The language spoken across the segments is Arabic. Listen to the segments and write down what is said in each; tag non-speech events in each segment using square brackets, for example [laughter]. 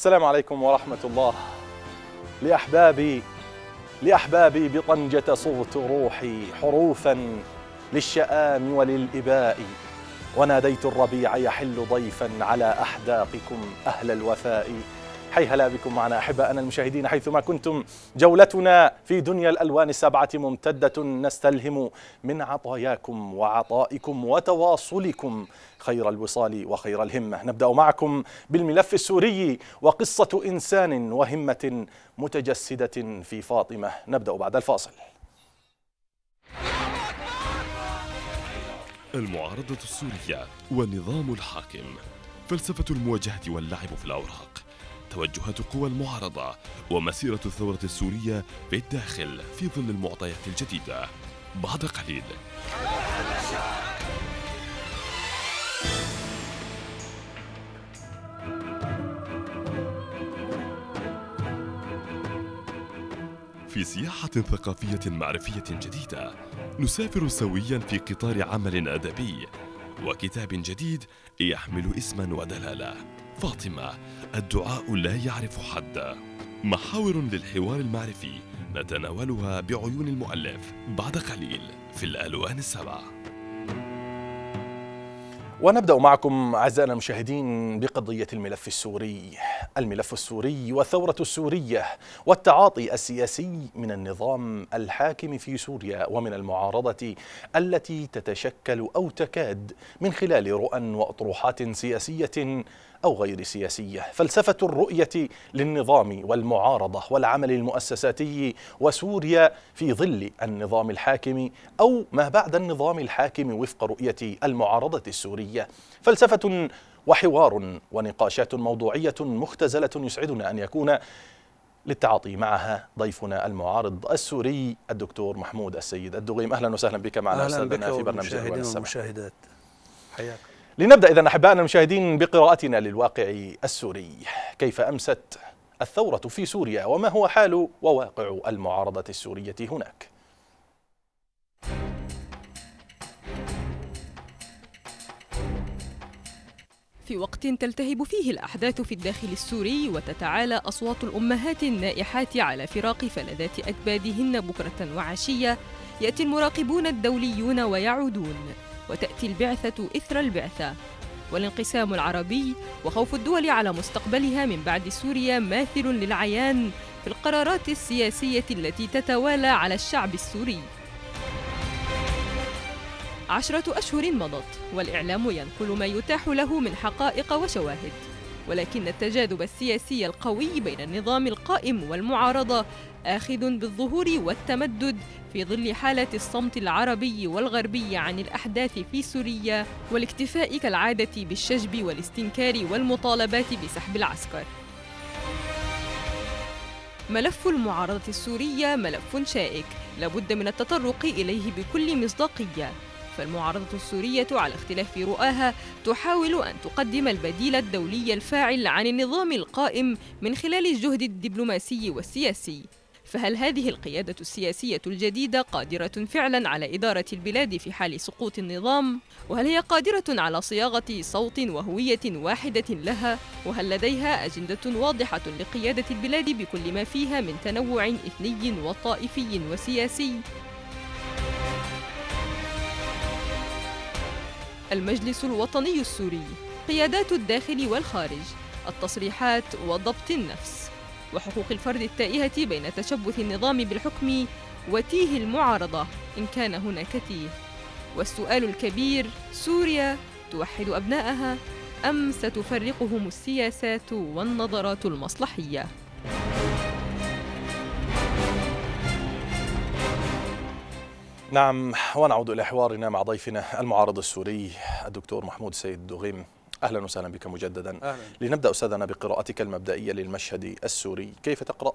السلام عليكم ورحمة الله. لأحبابي لأحبابي بطنجة صغت روحي حروفا للشآم وللإباء. وناديت الربيع يحل ضيفا على أحداقكم أهل الوفاء. حيهلا بكم معنا أحباءنا المشاهدين حيثما كنتم جولتنا في دنيا الألوان السبعة ممتدة نستلهم من عطاياكم وعطائكم وتواصلكم خير الوصال وخير الهمة. نبدأ معكم بالملف السوري وقصة إنسان وهمة متجسدة في فاطمة. نبدأ بعد الفاصل. المعارضة السورية والنظام الحاكم فلسفة المواجهة واللعب في الأوراق. توجهات قوى المعارضة ومسيرة الثورة السورية في الداخل في ظل المعطيات الجديدة. بعد قليل. في سياحة ثقافية معرفية جديدة نسافر سويا في قطار عمل أدبي وكتاب جديد يحمل اسما ودلالة فاطمة الدعاء لا يعرف حد محاور للحوار المعرفي نتناولها بعيون المؤلف بعد قليل في الألوان السبع. ونبدأ معكم أعزائنا المشاهدين بقضية الملف السوري. الملف السوري والثورة السورية والتعاطي السياسي من النظام الحاكم في سوريا ومن المعارضة التي تتشكل أو تكاد من خلال رؤى وأطروحات سياسية أو غير سياسية. فلسفة الرؤية للنظام والمعارضة والعمل المؤسساتي وسوريا في ظل النظام الحاكم أو ما بعد النظام الحاكم وفق رؤية المعارضة السورية. فلسفة وحوار ونقاشات موضوعية مختزلة يسعدنا أن يكون للتعاطي معها ضيفنا المعارض السوري الدكتور محمود السيد الدغيم. أهلا وسهلا بك معنا أستاذنا في برنامج المشاهدات حياك لنبدأ إذا أحبائنا المشاهدين بقراءتنا للواقع السوري. كيف أمست الثورة في سوريا وما هو حال وواقع المعارضة السورية هناك؟ في وقت تلتهب فيه الأحداث في الداخل السوري وتتعالى أصوات الأمهات النائحات على فراق فلذات أكبادهن بكرة وعشية يأتي المراقبون الدوليون ويعودون. وتأتي البعثة إثر البعثة. والانقسام العربي وخوف الدول على مستقبلها من بعد سوريا ماثل للعيان في القرارات السياسية التي تتوالى على الشعب السوري. عشرة أشهر مضت والإعلام ينقل ما يتاح له من حقائق وشواهد. ولكن التجاذب السياسي القوي بين النظام القائم والمعارضة آخذ بالظهور والتمدد في ظل حالة الصمت العربي والغربي عن الأحداث في سوريا والاكتفاء كالعادة بالشجب والاستنكار والمطالبات بسحب العسكر. ملف المعارضة السورية ملف شائك لابد من التطرق إليه بكل مصداقية فالمعارضة السورية على اختلاف رؤاها تحاول أن تقدم البديل الدولي الفاعل عن النظام القائم من خلال الجهد الدبلوماسي والسياسي فهل هذه القيادة السياسية الجديدة قادرة فعلا على إدارة البلاد في حال سقوط النظام؟ وهل هي قادرة على صياغة صوت وهوية واحدة لها؟ وهل لديها أجندة واضحة لقيادة البلاد بكل ما فيها من تنوع إثني وطائفي وسياسي؟ المجلس الوطني السوري قيادات الداخل والخارج التصريحات وضبط النفس وحقوق الفرد التائهة بين تشبث النظام بالحكم وتيه المعارضة إن كان هناك تيه والسؤال الكبير سوريا توحد أبنائها أم ستفرقهم السياسات والنظرات المصلحية؟ نعم ونعود إلى حوارنا مع ضيفنا المعارض السوري الدكتور محمود سيد دوغيم أهلا وسهلا بك مجددا. أهلا. لنبدأ أستاذنا بقراءتك المبدئية للمشهد السوري. كيف تقرأ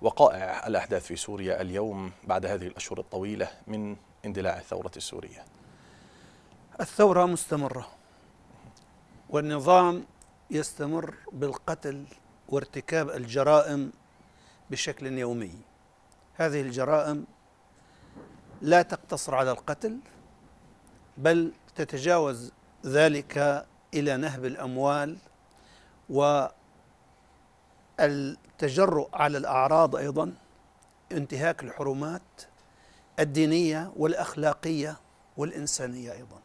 وقائع الأحداث في سوريا اليوم بعد هذه الأشهر الطويلة من اندلاع الثورة السورية؟ الثورة مستمرة. والنظام يستمر بالقتل وارتكاب الجرائم بشكل يومي. هذه الجرائم لا تقتصر على القتل بل تتجاوز ذلك إلى نهب الأموال التجرؤ على الأعراض أيضا انتهاك الحرمات الدينية والأخلاقية والإنسانية أيضا.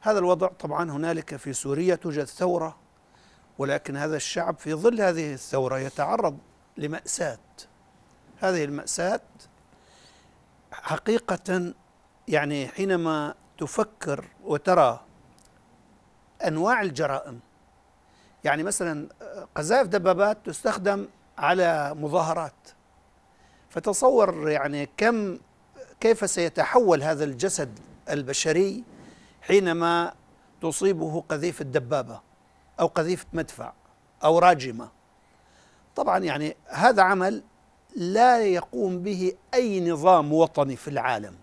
هذا الوضع طبعا هنالك في سوريا توجد ثورة ولكن هذا الشعب في ظل هذه الثورة يتعرض لمأساة. هذه المأساة حقيقة يعني حينما تفكر وترى أنواع الجرائم. يعني مثلا قذائف دبابات تستخدم على مظاهرات. فتصور يعني كم كيف سيتحول هذا الجسد البشري حينما تصيبه قذيفة دبابة أو قذيفة مدفع أو راجمة. طبعا يعني هذا عمل لا يقوم به أي نظام وطني في العالم.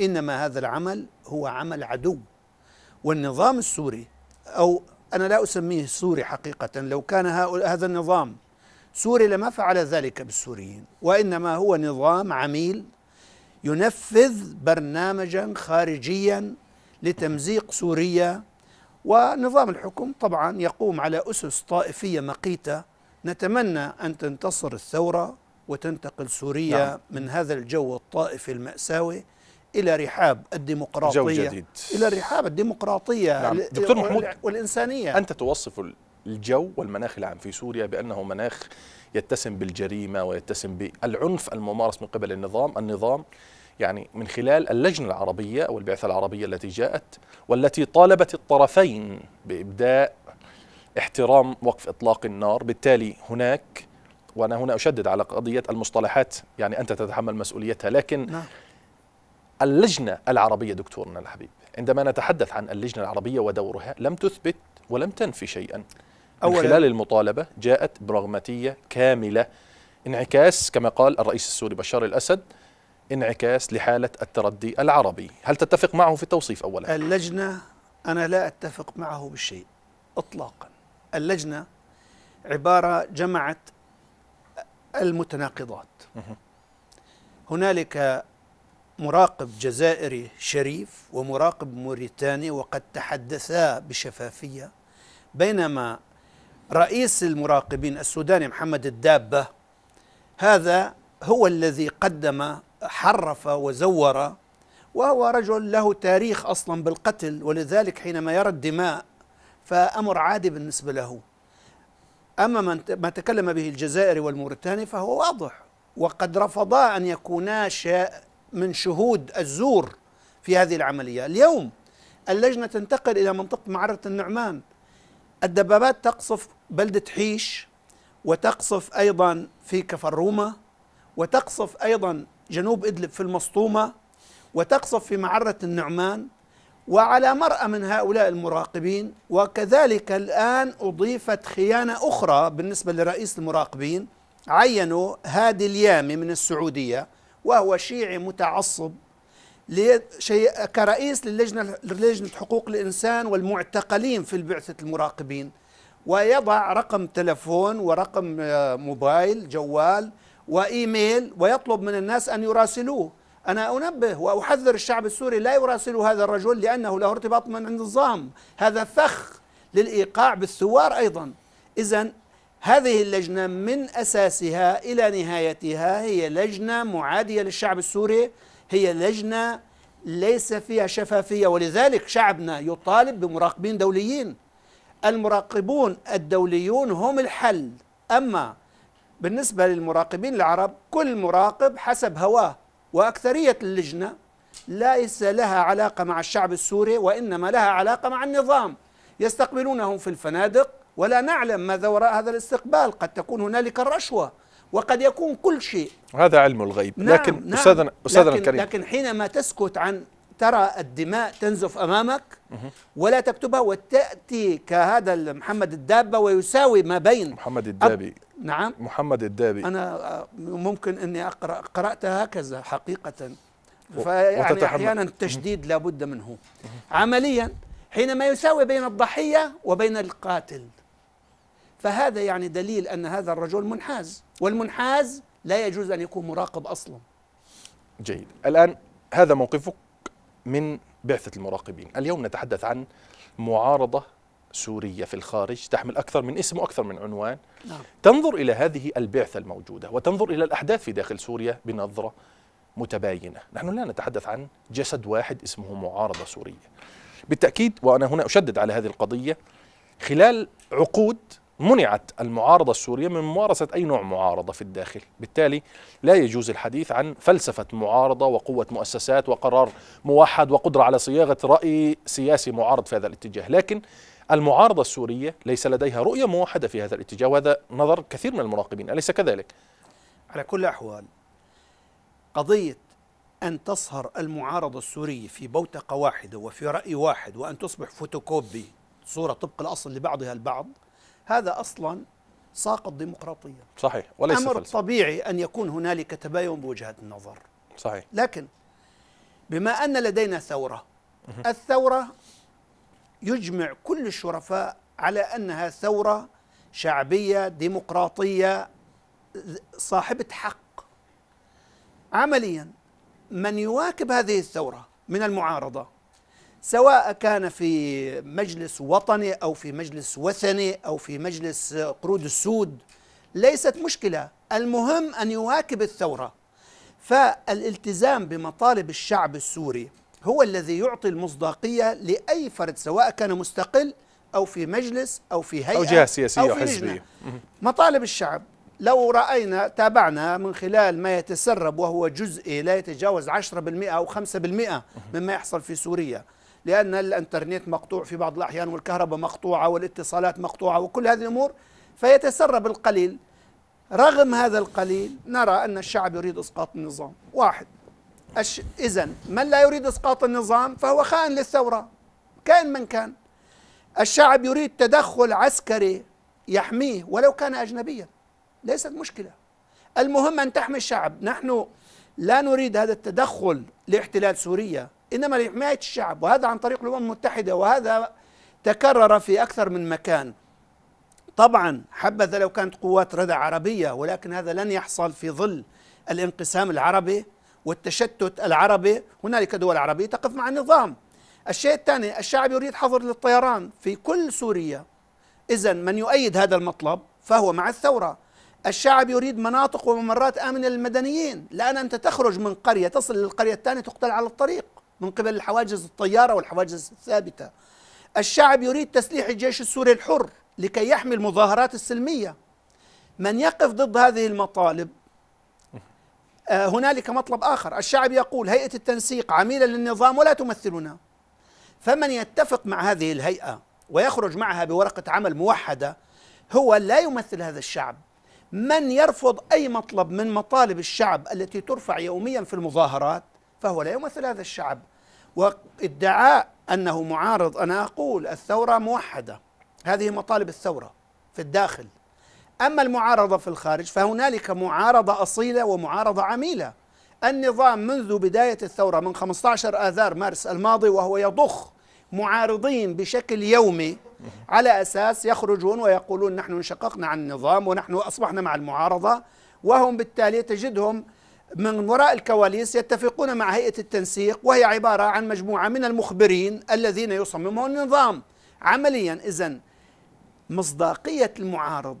إنما هذا العمل هو عمل عدو. والنظام السوري أو أنا لا أسميه سوري حقيقة لو كان هذا النظام. سوري لما فعل ذلك بالسوريين وإنما هو نظام عميل ينفذ برنامجا خارجيا لتمزيق سوريا ونظام الحكم طبعا يقوم على أسس طائفية مقيتة. نتمنى أن تنتصر الثورة وتنتقل سوريا نعم. من هذا الجو الطائفي المأساوي. إلى رحاب الديمقراطية جو جديد. إلى رحاب الديمقراطية نعم. دكتور محمود والإنسانية أنت توصف الجو والمناخ العام في سوريا بأنه مناخ يتسم بالجريمة ويتسم بالعنف الممارس من قبل النظام النظام يعني من خلال اللجنة العربية أو البعثة العربية التي جاءت والتي طالبت الطرفين بإبداء احترام وقف إطلاق النار بالتالي هناك وأنا هنا أشدد على قضية المصطلحات يعني أنت تتحمل مسؤوليتها لكن نعم. اللجنة العربية دكتورنا الحبيب عندما نتحدث عن اللجنة العربية ودورها لم تثبت ولم تنفي شيئا. من خلال المطالبة جاءت برغمتية كاملة انعكاس كما قال الرئيس السوري بشار الأسد انعكاس لحالة التردي العربي. هل تتفق معه في التوصيف أولا؟ اللجنة أنا لا أتفق معه بالشيء إطلاقا. اللجنة عبارة جمعت المتناقضات. هنالك مراقب جزائري شريف ومراقب موريتاني وقد تحدثا بشفافية بينما رئيس المراقبين السوداني محمد الدابة هذا هو الذي قدم حرف وزور وهو رجل له تاريخ أصلا بالقتل ولذلك حينما يرى الدماء فأمر عادي بالنسبة له. أما ما تكلم به الجزائري والموريتاني فهو واضح وقد رفضا أن يكونا من شهود الزور في هذه العملية. اليوم اللجنة تنتقل إلى منطقة معرة النعمان. الدبابات تقصف بلدة حيش وتقصف أيضا في كفرومه وتقصف أيضا جنوب إدلب في المسطومة وتقصف في معرة النعمان. وعلى مرأى من هؤلاء المراقبين وكذلك الآن أضيفت خيانة أخرى بالنسبة لرئيس المراقبين عينوا هادي اليامي من السعودية. وهو شيعي متعصب كرئيس للجنة لجنة حقوق الإنسان والمعتقلين في البعثة المراقبين. ويضع رقم تلفون ورقم آه، موبايل جوال وإيميل ويطلب من الناس أن يراسلوه. أنا أنبه وأحذر الشعب السوري لا يراسلوا هذا الرجل لأنه له ارتباط من النظام هذا فخ للإيقاع بالثوار أيضا. اذا هذه اللجنة من أساسها إلى نهايتها هي لجنة معادية للشعب السوري هي لجنة ليس فيها شفافية ولذلك شعبنا يطالب بمراقبين دوليين. المراقبون الدوليون هم الحل. أما بالنسبة للمراقبين العرب كل مراقب حسب هواه وأكثرية اللجنة ليس لها علاقة مع الشعب السوري وإنما لها علاقة مع النظام. يستقبلونهم في الفنادق ولا نعلم ماذا وراء هذا الاستقبال. قد تكون هنالك الرشوة وقد يكون كل شيء. هذا علم الغيب. نعم لكن نعم. أستاذنا أستاذنا لكن, الكريم. لكن حينما تسكت عن ترى الدماء تنزف أمامك ولا تكتبها وتأتي كهذا محمد الدابة ويساوي ما بين. محمد الدابي. نعم. محمد الدابي. أنا ممكن إني أقرأ قرأت هكذا حقيقة. فيعني أحيانا التشديد لابد منه. عمليا حينما يساوي بين الضحية وبين القاتل. فهذا يعني دليل أن هذا الرجل منحاز والمنحاز لا يجوز أن يكون مراقب أصلا. جيد. الآن هذا موقفك من بعثة المراقبين. اليوم نتحدث عن معارضة سورية في الخارج تحمل أكثر من اسم وأكثر من عنوان. نعم. تنظر إلى هذه البعثة الموجودة وتنظر إلى الأحداث في داخل سوريا بنظرة متباينة. نحن لا نتحدث عن جسد واحد اسمه معارضة سورية. بالتأكيد وأنا هنا أشدد على هذه القضية خلال عقود منعت المعارضة السورية من ممارسة أي نوع معارضة في الداخل. بالتالي لا يجوز الحديث عن فلسفة معارضة وقوة مؤسسات وقرار موحد وقدرة على صياغة رأي سياسي معارض في هذا الاتجاه. لكن المعارضة السورية ليس لديها رؤية موحدة في هذا الاتجاه وهذا نظر كثير من المراقبين. أليس كذلك؟ على كل الأحوال قضية أن تصهر المعارضة السورية في بوتقة واحدة وفي رأي واحد وأن تصبح فوتوكوبي صورة طبق الأصل لبعضها البعض هذا أصلا ساقط ديمقراطية صحيح وليس أمر فلسفة. طبيعي أن يكون هنالك تباين بوجهات النظر. صحيح. لكن بما أن لدينا ثورة الثورة يجمع كل الشرفاء على أنها ثورة شعبية ديمقراطية صاحبة حق. عمليا من يواكب هذه الثورة من المعارضة؟ سواء كان في مجلس وطني أو في مجلس وثني أو في مجلس قرود السود ليست مشكلة. المهم أن يواكب الثورة. فالالتزام بمطالب الشعب السوري هو الذي يعطي المصداقية لأي فرد سواء كان مستقل أو في مجلس أو في هيئة أو جهة سياسية أو. حزبية. مطالب الشعب. لو رأينا تابعنا من خلال ما يتسرب وهو جزئي لا يتجاوز 10% أو 5% مما يحصل في سوريا لأن الإنترنت مقطوع في بعض الأحيان والكهرباء مقطوعة والاتصالات مقطوعة وكل هذه الأمور فيتسرب القليل. رغم هذا القليل نرى أن الشعب يريد إسقاط النظام. واحد. أش... إذن من لا يريد إسقاط النظام فهو خائن للثورة كائن من كان. الشعب يريد تدخل عسكري يحميه ولو كان أجنبيا. ليست مشكلة. المهم أن تحمي الشعب. نحن لا نريد هذا التدخل لاحتلال سوريا. إنما لحماية الشعب وهذا عن طريق الأمم المتحدة وهذا تكرر في أكثر من مكان. طبعا حبذا لو كانت قوات ردع عربية ولكن هذا لن يحصل في ظل الانقسام العربي والتشتت العربي. هنالك دول عربية تقف مع النظام. الشيء الثاني الشعب يريد حظر للطيران في كل سوريا. إذا من يؤيد هذا المطلب فهو مع الثورة. الشعب يريد مناطق وممرات آمنة للمدنيين. لأن أنت تخرج من قرية تصل للقرية الثانية تقتل على الطريق. من قبل الحواجز الطيارة والحواجز الثابتة. الشعب يريد تسليح الجيش السوري الحر لكي يحمي المظاهرات السلمية. من يقف ضد هذه المطالب؟ آه، هنالك مطلب آخر. الشعب يقول هيئة التنسيق عميلة للنظام ولا تمثلنا. فمن يتفق مع هذه الهيئة ويخرج معها بورقة عمل موحدة هو لا يمثل هذا الشعب. من يرفض أي مطلب من مطالب الشعب التي ترفع يوميا في المظاهرات؟ فهو لا يمثل هذا الشعب. وادعاء أنه معارض أنا أقول الثورة موحدة. هذه مطالب الثورة في الداخل. أما المعارضة في الخارج فهنالك معارضة أصيلة ومعارضة عميلة. النظام منذ بداية الثورة من 15 آذار مارس الماضي وهو يضخ معارضين بشكل يومي على أساس يخرجون ويقولون نحن انشققنا عن النظام ونحن أصبحنا مع المعارضة وهم بالتالي تجدهم من وراء الكواليس يتفقون مع هيئة التنسيق وهي عبارة عن مجموعة من المخبرين الذين يصممون النظام عمليا إذن مصداقية المعارض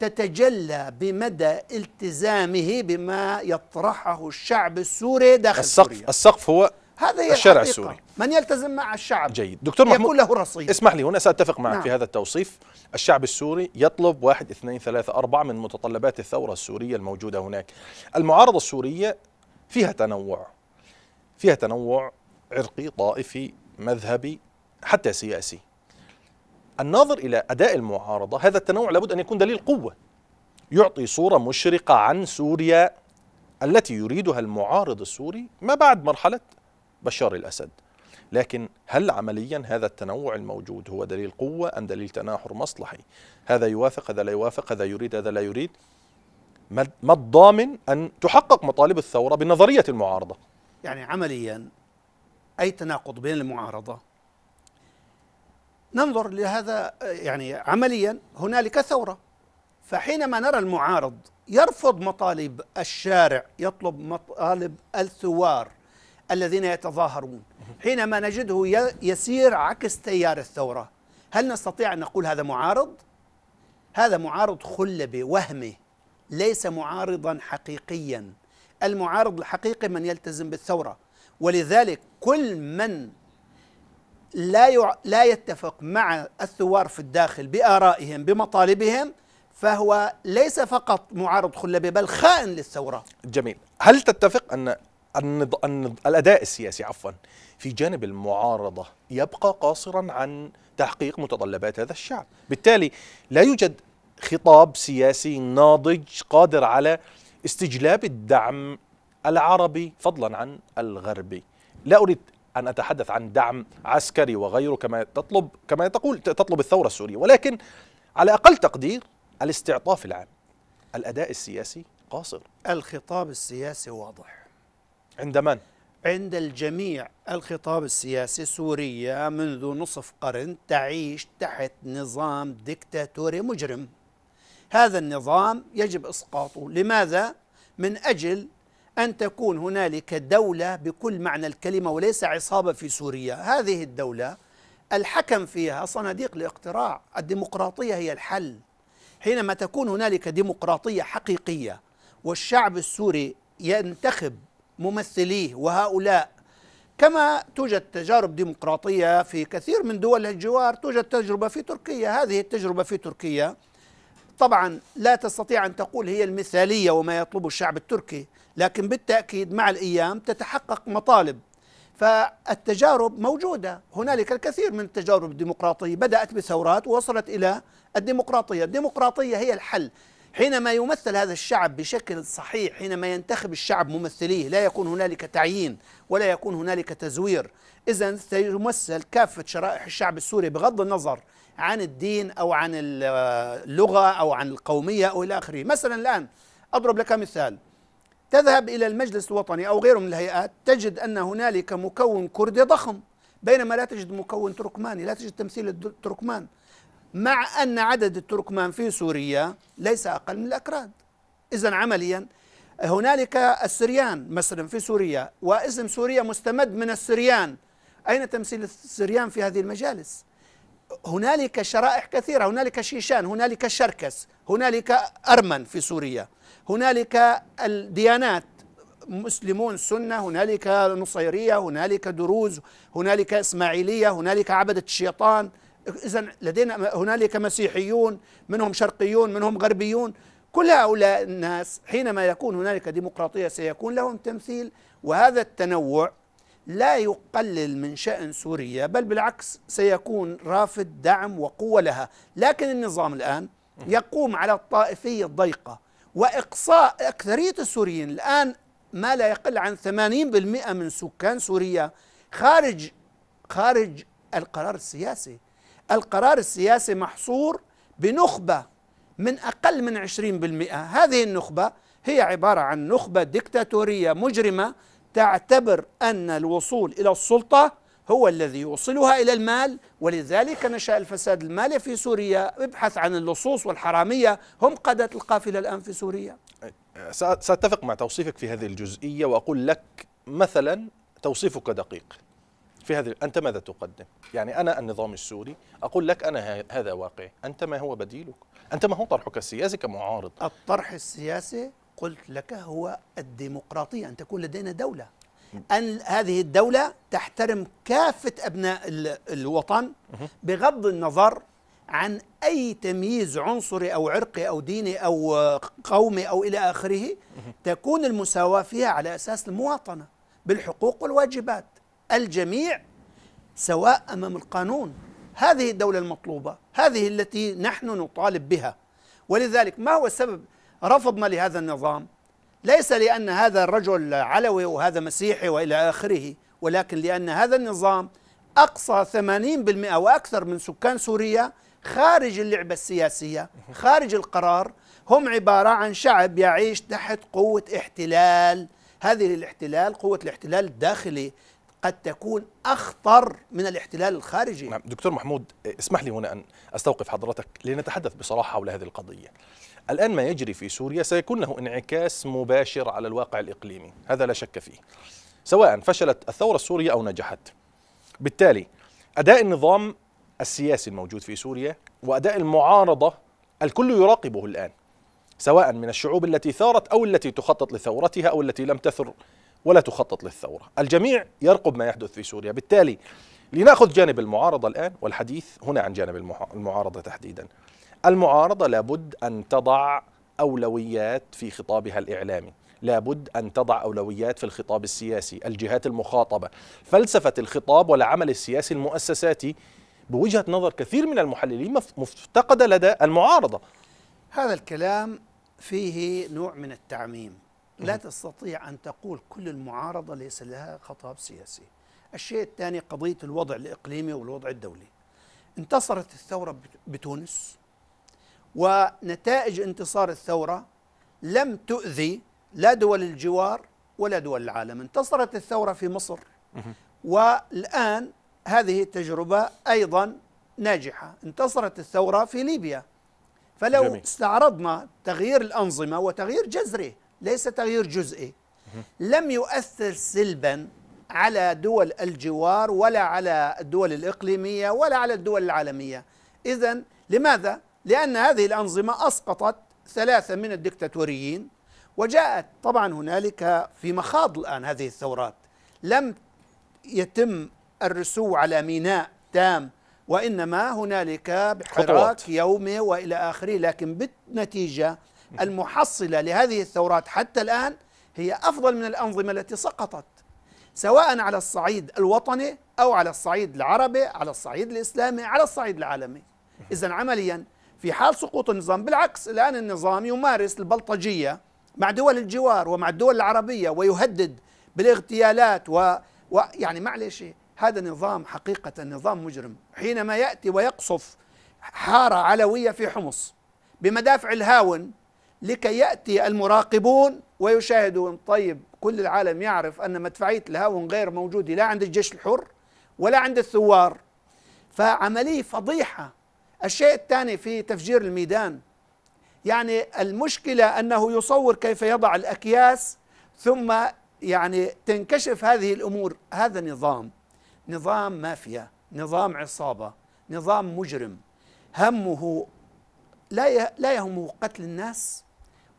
تتجلى بمدى التزامه بما يطرحه الشعب السوري داخل السقف سوريا السقف هو هذا هي الشارع. السوري. من يلتزم مع الشعب جيد دكتور محمود يكون له رصيد اسمح لي هنا سأتفق معك نعم. في هذا التوصيف الشعب السوري يطلب واحد اثنين ثلاثة أربعة من متطلبات الثورة السورية الموجودة هناك. المعارضة السورية فيها تنوع فيها تنوع عرقي طائفي مذهبي حتى سياسي. الناظر إلى أداء المعارضة هذا التنوع لابد أن يكون دليل قوة يعطي صورة مشرقة عن سوريا التي يريدها المعارض السوري ما بعد مرحلة بشار الأسد. لكن هل عمليا هذا التنوع الموجود هو دليل قوة أم دليل تناحر مصلحي؟ هذا يوافق هذا لا يوافق هذا يريد هذا لا يريد. ما الضامن أن تحقق مطالب الثورة بنظرية المعارضة؟ يعني عمليا أي تناقض بين المعارضة؟ ننظر لهذا يعني عمليا هنالك ثورة. فحينما نرى المعارض يرفض مطالب الشارع يطلب مطالب الثوار الذين يتظاهرون. حينما نجده يسير عكس تيار الثورة هل نستطيع أن نقول هذا معارض؟ هذا معارض خلبي وهمي ليس معارضا حقيقيا. المعارض الحقيقي من يلتزم بالثورة ولذلك كل من لا يع... لا يتفق مع الثوار في الداخل بآرائهم بمطالبهم فهو ليس فقط معارض خلبي بل خائن للثورة. جميل. هل تتفق أن النض... النض... الأداء السياسي عفوا في جانب المعارضة يبقى قاصرا عن تحقيق متطلبات هذا الشعب. بالتالي لا يوجد خطاب سياسي ناضج قادر على استجلاب الدعم العربي فضلا عن الغربي. لا أريد أن أتحدث عن دعم عسكري وغيره كما تطلب كما تقول تطلب الثورة السورية ولكن على أقل تقدير الاستعطاف العام. الأداء السياسي قاصر. الخطاب السياسي واضح. عند من؟ عند الجميع. الخطاب السياسي سوريا منذ نصف قرن تعيش تحت نظام ديكتاتوري مجرم. هذا النظام يجب إسقاطه. لماذا؟ من أجل أن تكون هنالك دولة بكل معنى الكلمة وليس عصابة في سوريا. هذه الدولة الحكم فيها صناديق الاقتراع. الديمقراطية هي الحل. حينما تكون هنالك ديمقراطية حقيقية والشعب السوري ينتخب ممثليه وهؤلاء. كما توجد تجارب ديمقراطية في كثير من دول الجوار توجد تجربة في تركيا. هذه التجربة في تركيا طبعا لا تستطيع أن تقول هي المثالية وما يطلبه الشعب التركي لكن بالتأكيد مع الأيام تتحقق مطالب. فالتجارب موجودة. هنالك الكثير من التجارب الديمقراطيه بدأت بثورات ووصلت إلى الديمقراطية. الديمقراطية هي الحل. حينما يمثل هذا الشعب بشكل صحيح حينما ينتخب الشعب ممثليه لا يكون هنالك تعيين ولا يكون هنالك تزوير. اذا سيمثل كافة شرائح الشعب السوري بغض النظر عن الدين أو عن اللغة أو عن القومية أو إلى آخره. مثلا الآن أضرب لك مثال. تذهب إلى المجلس الوطني أو غيره من الهيئات تجد أن هنالك مكون كردي ضخم بينما لا تجد مكون تركماني لا تجد تمثيل التركمان مع أن عدد التركمان في سوريا ليس أقل من الأكراد. اذا عمليا هنالك السريان مثلا في سوريا واسم سوريا مستمد من السريان. أين تمثيل السريان في هذه المجالس؟ هنالك شرائح كثيرة هنالك شيشان هنالك شركس هنالك أرمن في سوريا هنالك الديانات مسلمون سنة هنالك نصيرية هنالك دروز هنالك إسماعيلية هنالك عبدة الشيطان. إذا لدينا هنالك مسيحيون منهم شرقيون منهم غربيون. كل هؤلاء الناس حينما يكون هنالك ديمقراطية سيكون لهم تمثيل وهذا التنوع لا يقلل من شأن سوريا بل بالعكس سيكون رافد دعم وقوة لها. لكن النظام الآن يقوم على الطائفية الضيقة وإقصاء أكثرية السوريين. الآن ما لا يقل عن 80% من سكان سوريا خارج خارج القرار السياسي. القرار السياسي محصور بنخبة من أقل من 20% هذه النخبة هي عبارة عن نخبة ديكتاتورية مجرمة تعتبر أن الوصول إلى السلطة هو الذي يوصلها إلى المال ولذلك نشأ الفساد المالي في سوريا. ابحث عن اللصوص والحرامية. هم قادة القافلة الآن في سوريا. سأتفق مع توصيفك في هذه الجزئية وأقول لك مثلا توصيفك دقيق. في هذه أنت ماذا تقدم؟ يعني أنا النظام السوري أقول لك أنا هذا واقعي أنت ما هو بديلك؟ أنت ما هو طرحك السياسي كمعارض؟ الطرح السياسي قلت لك هو الديمقراطية أن تكون لدينا دولة أن هذه الدولة تحترم كافة أبناء الوطن بغض النظر عن أي تمييز عنصري أو عرقي أو ديني أو قومي أو إلى آخره تكون المساواة فيها على أساس المواطنة بالحقوق والواجبات الجميع سواء أمام القانون. هذه الدولة المطلوبة هذه التي نحن نطالب بها. ولذلك ما هو السبب؟ رفضنا لهذا النظام. ليس لأن هذا الرجل علوي وهذا مسيحي وإلى آخره ولكن لأن هذا النظام أقصى 80% وأكثر من سكان سوريا خارج اللعبة السياسية خارج القرار. هم عبارة عن شعب يعيش تحت قوة احتلال. هذه الاحتلال قوة الاحتلال الداخلي. قد تكون أخطر من الاحتلال الخارجي. نعم دكتور محمود اسمح لي هنا أن أستوقف حضرتك لنتحدث بصراحة حول هذه القضية. الآن ما يجري في سوريا سيكون له انعكاس مباشر على الواقع الإقليمي. هذا لا شك فيه. سواء فشلت الثورة السورية أو نجحت. بالتالي أداء النظام السياسي الموجود في سوريا وأداء المعارضة الكل يراقبه الآن سواء من الشعوب التي ثارت أو التي تخطط لثورتها أو التي لم تثر ولا تخطط للثورة. الجميع يرقب ما يحدث في سوريا. بالتالي لنأخذ جانب المعارضة الآن والحديث هنا عن جانب المعارضة تحديدا. المعارضة لابد أن تضع أولويات في خطابها الإعلامي. لابد أن تضع أولويات في الخطاب السياسي الجهات المخاطبة. فلسفة الخطاب والعمل السياسي المؤسساتي بوجهة نظر كثير من المحللين مفتقدة لدى المعارضة. هذا الكلام فيه نوع من التعميم. لا تستطيع أن تقول كل المعارضة ليس لها خطاب سياسي. الشيء الثاني قضية الوضع الإقليمي والوضع الدولي. انتصرت الثورة بتونس ونتائج انتصار الثورة لم تؤذي لا دول الجوار ولا دول العالم. انتصرت الثورة في مصر والآن هذه التجربة أيضا ناجحة. انتصرت الثورة في ليبيا. فلو جميل. استعرضنا تغيير الأنظمة وتغيير جذري ليس تغيير جزئي. لم يؤثر سلبا على دول الجوار ولا على الدول الإقليمية ولا على الدول العالمية. إذا لماذا؟ لأن هذه الأنظمة أسقطت ثلاثة من الدكتاتوريين وجاءت طبعا هنالك في مخاض الآن هذه الثورات. لم يتم الرسو على ميناء تام وإنما هنالك حراك يومي وإلى آخره لكن بالنتيجة المحصلة لهذه الثورات حتى الآن هي أفضل من الأنظمة التي سقطت سواء على الصعيد الوطني أو على الصعيد العربي على الصعيد الإسلامي على الصعيد العالمي. إذا عمليا في حال سقوط النظام بالعكس الآن النظام يمارس البلطجية مع دول الجوار ومع الدول العربية ويهدد بالاغتيالات و... ويعني معلش هذا نظام حقيقة نظام مجرم. حينما يأتي ويقصف حارة علوية في حمص بمدافع الهاون لكي يأتي المراقبون ويشاهدون. طيب كل العالم يعرف أن مدفعية الهاون غير موجودة لا عند الجيش الحر ولا عند الثوار. فعملية فضيحة. الشيء الثاني في تفجير الميدان يعني المشكلة أنه يصور كيف يضع الأكياس ثم يعني تنكشف هذه الأمور. هذا نظام نظام مافيا نظام عصابة نظام مجرم. همه لا لا يهمه قتل الناس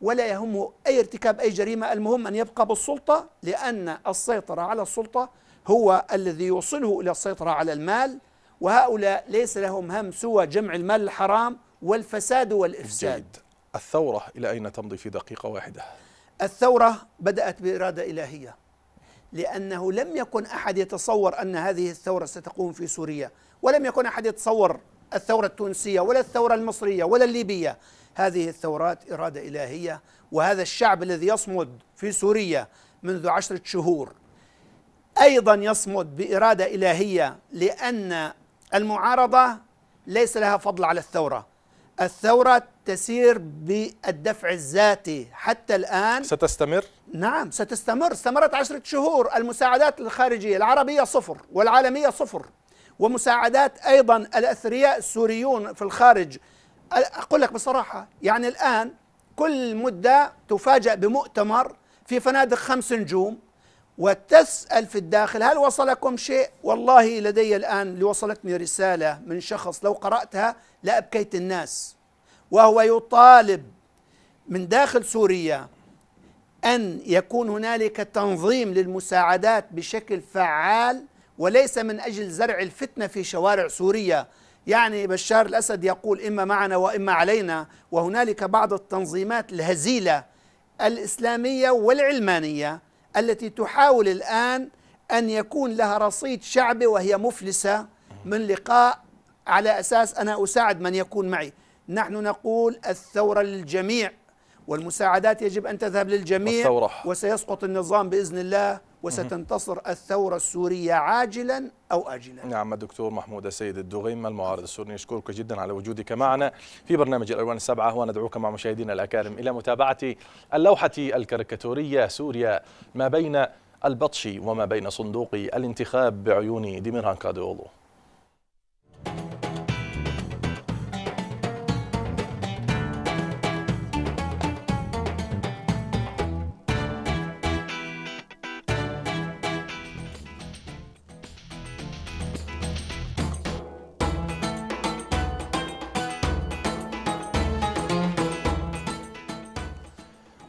ولا يهمه أي ارتكاب أي جريمة المهم أن يبقى بالسلطة لأن السيطرة على السلطة هو الذي يوصله إلى السيطرة على المال وهؤلاء ليس لهم هم سوى جمع المال الحرام والفساد والإفساد جيد. الثورة إلى أين تمضي في دقيقة واحدة؟ الثورة بدأت بإرادة إلهية لأنه لم يكن أحد يتصور أن هذه الثورة ستقوم في سوريا ولم يكن أحد يتصور الثورة التونسية ولا الثورة المصرية ولا الليبية هذه الثورات إرادة إلهية وهذا الشعب الذي يصمد في سوريا منذ عشرة شهور أيضا يصمد بإرادة إلهية لأن المعارضة ليس لها فضل على الثورة. الثورة تسير بالدفع الذاتي حتى الآن. ستستمر؟ نعم ستستمر. استمرت عشرة شهور. المساعدات الخارجية العربية صفر والعالمية صفر. ومساعدات أيضا الأثرياء السوريون في الخارج أقول لك بصراحة يعني الآن كل مدة تفاجأ بمؤتمر في فنادق خمس نجوم وتسأل في الداخل هل وصلكم شيء؟ والله لدي الآن وصلتني رسالة من شخص لو قرأتها لأبكيت الناس وهو يطالب من داخل سوريا أن يكون هنالك تنظيم للمساعدات بشكل فعال وليس من أجل زرع الفتنة في شوارع سوريا. يعني بشار الأسد يقول إما معنا وإما علينا وهنالك بعض التنظيمات الهزيلة الإسلامية والعلمانية التي تحاول الآن أن يكون لها رصيد شعبي وهي مفلسة من لقاء على أساس أنا أساعد من يكون معي نحن نقول الثورة للجميع والمساعدات يجب أن تذهب للجميع والثورة. وسيسقط النظام بإذن الله وستنتصر الثورة السورية عاجلا أو آجلا. نعم الدكتور محمود السيد الدغيم المعارض السوري نشكرك جدا على وجودك معنا في برنامج الألوان السبعة وندعوك مع مشاهدينا الأكارم إلى متابعة اللوحة الكاريكاتورية سوريا ما بين البطش وما بين صندوق الانتخاب بعيون ديميرهان كاديولو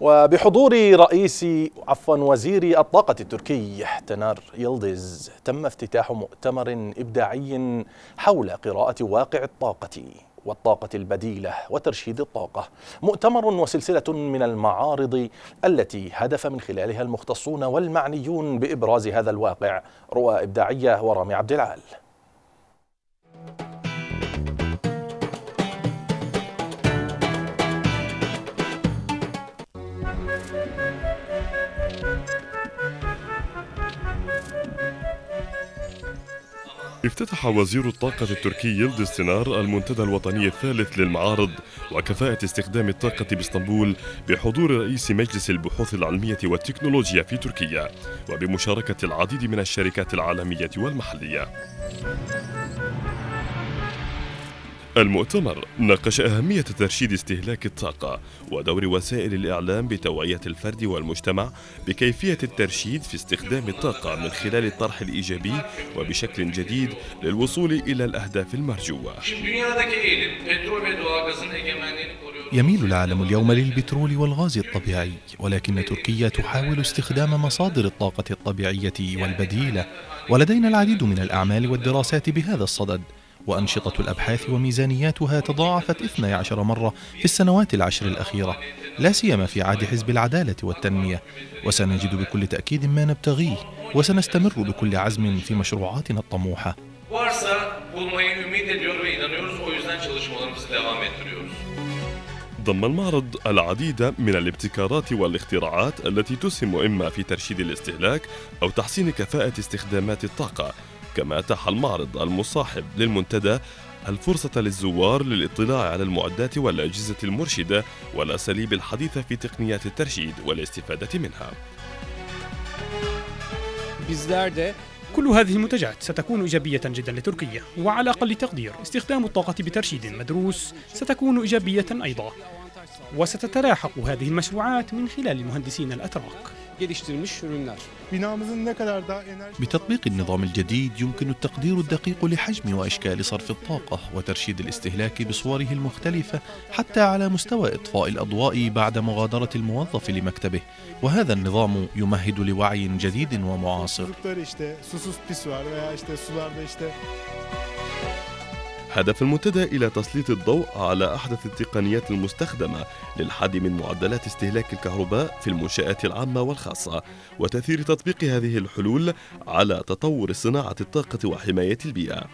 وبحضور رئيس عفوا وزير الطاقة التركي تنار يلدز تم افتتاح مؤتمر إبداعي حول قراءة واقع الطاقة والطاقة البديلة وترشيد الطاقة. مؤتمر وسلسلة من المعارض التي هدف من خلالها المختصون والمعنيون بإبراز هذا الواقع رؤى إبداعية ورامي عبد العال. افتتح وزير الطاقة التركي يلدز سينار المنتدى الوطني الثالث للمعارض وكفاءة استخدام الطاقة باسطنبول بحضور رئيس مجلس البحوث العلمية والتكنولوجيا في تركيا وبمشاركة العديد من الشركات العالمية والمحلية. المؤتمر ناقش أهمية ترشيد استهلاك الطاقة ودور وسائل الإعلام بتوعية الفرد والمجتمع بكيفية الترشيد في استخدام الطاقة من خلال الطرح الإيجابي وبشكل جديد للوصول إلى الأهداف المرجوة. يميل العالم اليوم للبترول والغاز الطبيعي ولكن تركيا تحاول استخدام مصادر الطاقة الطبيعية والبديلة ولدينا العديد من الأعمال والدراسات بهذا الصدد وأنشطة الأبحاث وميزانياتها تضاعفت 12 مرة في السنوات العشر الأخيرة لا سيما في عهد حزب العدالة والتنمية. وسنجد بكل تأكيد ما نبتغيه وسنستمر بكل عزم في مشروعاتنا الطموحة. ضم المعرض العديد من الابتكارات والاختراعات التي تسهم إما في ترشيد الاستهلاك أو تحسين كفاءة استخدامات الطاقة. كما أتاح المعرض المصاحب للمنتدى الفرصة للزوار للاطلاع على المعدات والأجهزة المرشدة والأساليب الحديثة في تقنيات الترشيد والاستفادة منها. كل هذه المنتجات ستكون إيجابية جدا لتركيا وعلى أقل تقدير استخدام الطاقة بترشيد مدروس ستكون إيجابية أيضا وستتلاحق هذه المشروعات من خلال المهندسين الأتراك geliştirilmiş ürünler. Binamızın ne kadar daha enerji... بتطبيق النظام الجديد يمكن التقدير الدقيق لحجم وإشكال صرف الطاقة وترشيد الاستهلاك بصوره المختلفة حتى على مستوى إطفاء الأضواء بعد مغادرة الموظف لمكتبه وهذا النظام يمهد لوعي جديد ومعاصر هدف المنتدى إلى تسليط الضوء على أحدث التقنيات المستخدمة للحد من معدلات استهلاك الكهرباء في المنشآت العامة والخاصة وتأثير تطبيق هذه الحلول على تطور صناعة الطاقة وحماية البيئة.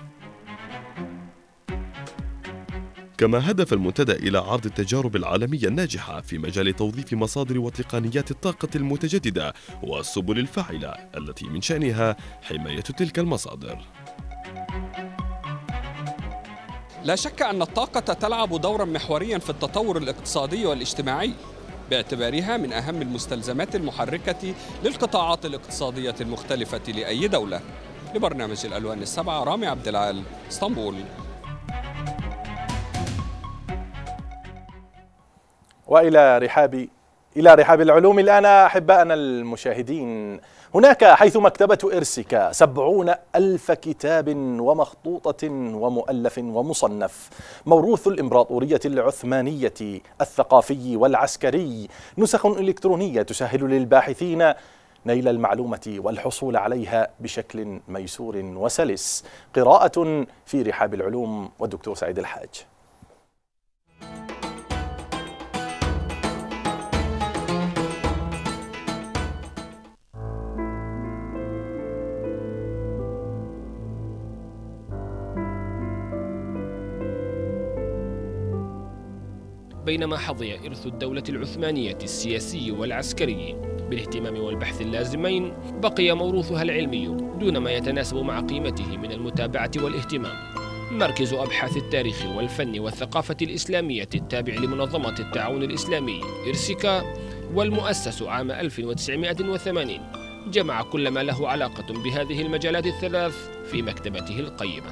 كما هدف المنتدى إلى عرض التجارب العالمية الناجحة في مجال توظيف مصادر وتقنيات الطاقة المتجددة والسبل الفاعلة التي من شأنها حماية تلك المصادر. لا شك أن الطاقة تلعب دورا محوريا في التطور الاقتصادي والاجتماعي باعتبارها من أهم المستلزمات المحركة للقطاعات الاقتصادية المختلفة لأي دولة. لبرنامج الألوان السبعة رامي عبد العال إسطنبول. وإلى رحاب إلى رحاب العلوم الآن أحبائنا المشاهدين. هناك حيث مكتبة إرسيكا سبعون ألف كتاب ومخطوطة ومؤلف ومصنف. موروث الإمبراطورية العثمانية الثقافي والعسكري. نسخ إلكترونية تسهل للباحثين نيل المعلومة والحصول عليها بشكل ميسور وسلس. قراءة في رحاب العلوم والدكتور سعيد الحاج. بينما حظي إرث الدولة العثمانية السياسي والعسكري. بالاهتمام والبحث اللازمين بقي موروثها العلمي دون ما يتناسب مع قيمته من المتابعة والاهتمام. مركز أبحاث التاريخ والفن والثقافة الإسلامية التابع لمنظمة التعاون الإسلامي إرسيكا والمؤسس عام 1980 جمع كل ما له علاقة بهذه المجالات الثلاث في مكتبته القيمة.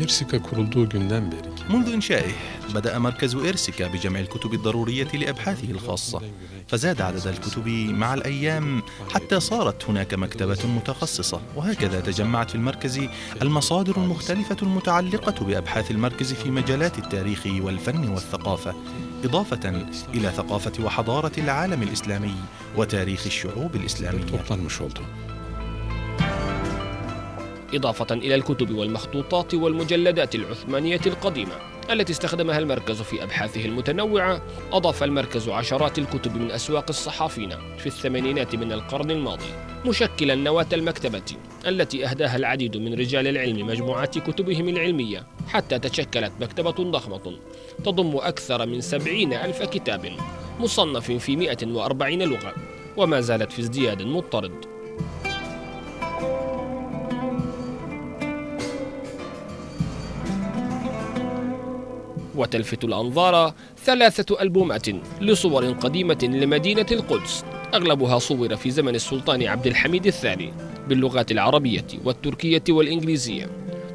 إرسيكا kurulduğu günden منذ إنشائه بدأ مركز إرسيكا بجمع الكتب الضرورية لأبحاثه الخاصة فزاد عدد الكتب مع الأيام حتى صارت هناك مكتبة متخصصة وهكذا تجمعت في المركز المصادر المختلفة المتعلقة بأبحاث المركز في مجالات التاريخ والفن والثقافة إضافة إلى ثقافة وحضارة العالم الإسلامي وتاريخ الشعوب الإسلامية. إضافة إلى الكتب والمخطوطات والمجلدات العثمانية القديمة التي استخدمها المركز في أبحاثه المتنوعة أضاف المركز عشرات الكتب من أسواق الصحافين في الثمانينات من القرن الماضي مشكلا نواة المكتبة التي أهداها العديد من رجال العلم مجموعات كتبهم العلمية حتى تشكلت مكتبة ضخمة تضم أكثر من سبعين ألف كتاب مصنف في 140 لغة وما زالت في ازدياد مضطرد. وتلفت الأنظار ثلاثة ألبومات لصور قديمة لمدينة القدس. أغلبها صور في زمن السلطان عبد الحميد الثاني باللغات العربية والتركية والإنجليزية.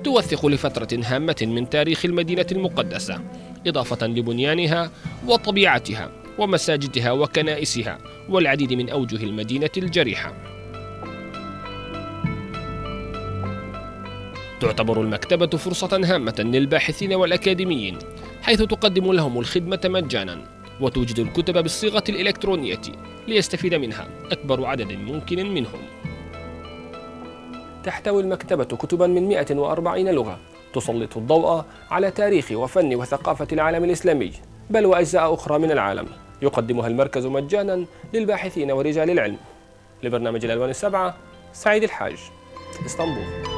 توثق لفترة هامة من تاريخ المدينة المقدسة إضافة لبنيانها وطبيعتها ومساجدها وكنائسها والعديد من أوجه المدينة الجريحة. تعتبر المكتبة فرصة هامة للباحثين والأكاديميين حيث تقدم لهم الخدمة مجانا وتوجد الكتب بالصيغة الإلكترونية ليستفيد منها أكبر عدد ممكن منهم. تحتوي المكتبة كتبا من 140 لغة تسلط الضوء على تاريخ وفن وثقافة العالم الإسلامي بل وأجزاء أخرى من العالم. يقدمها المركز مجانا للباحثين ورجال العلم. لبرنامج الألوان السبعة سعيد الحاج إسطنبول.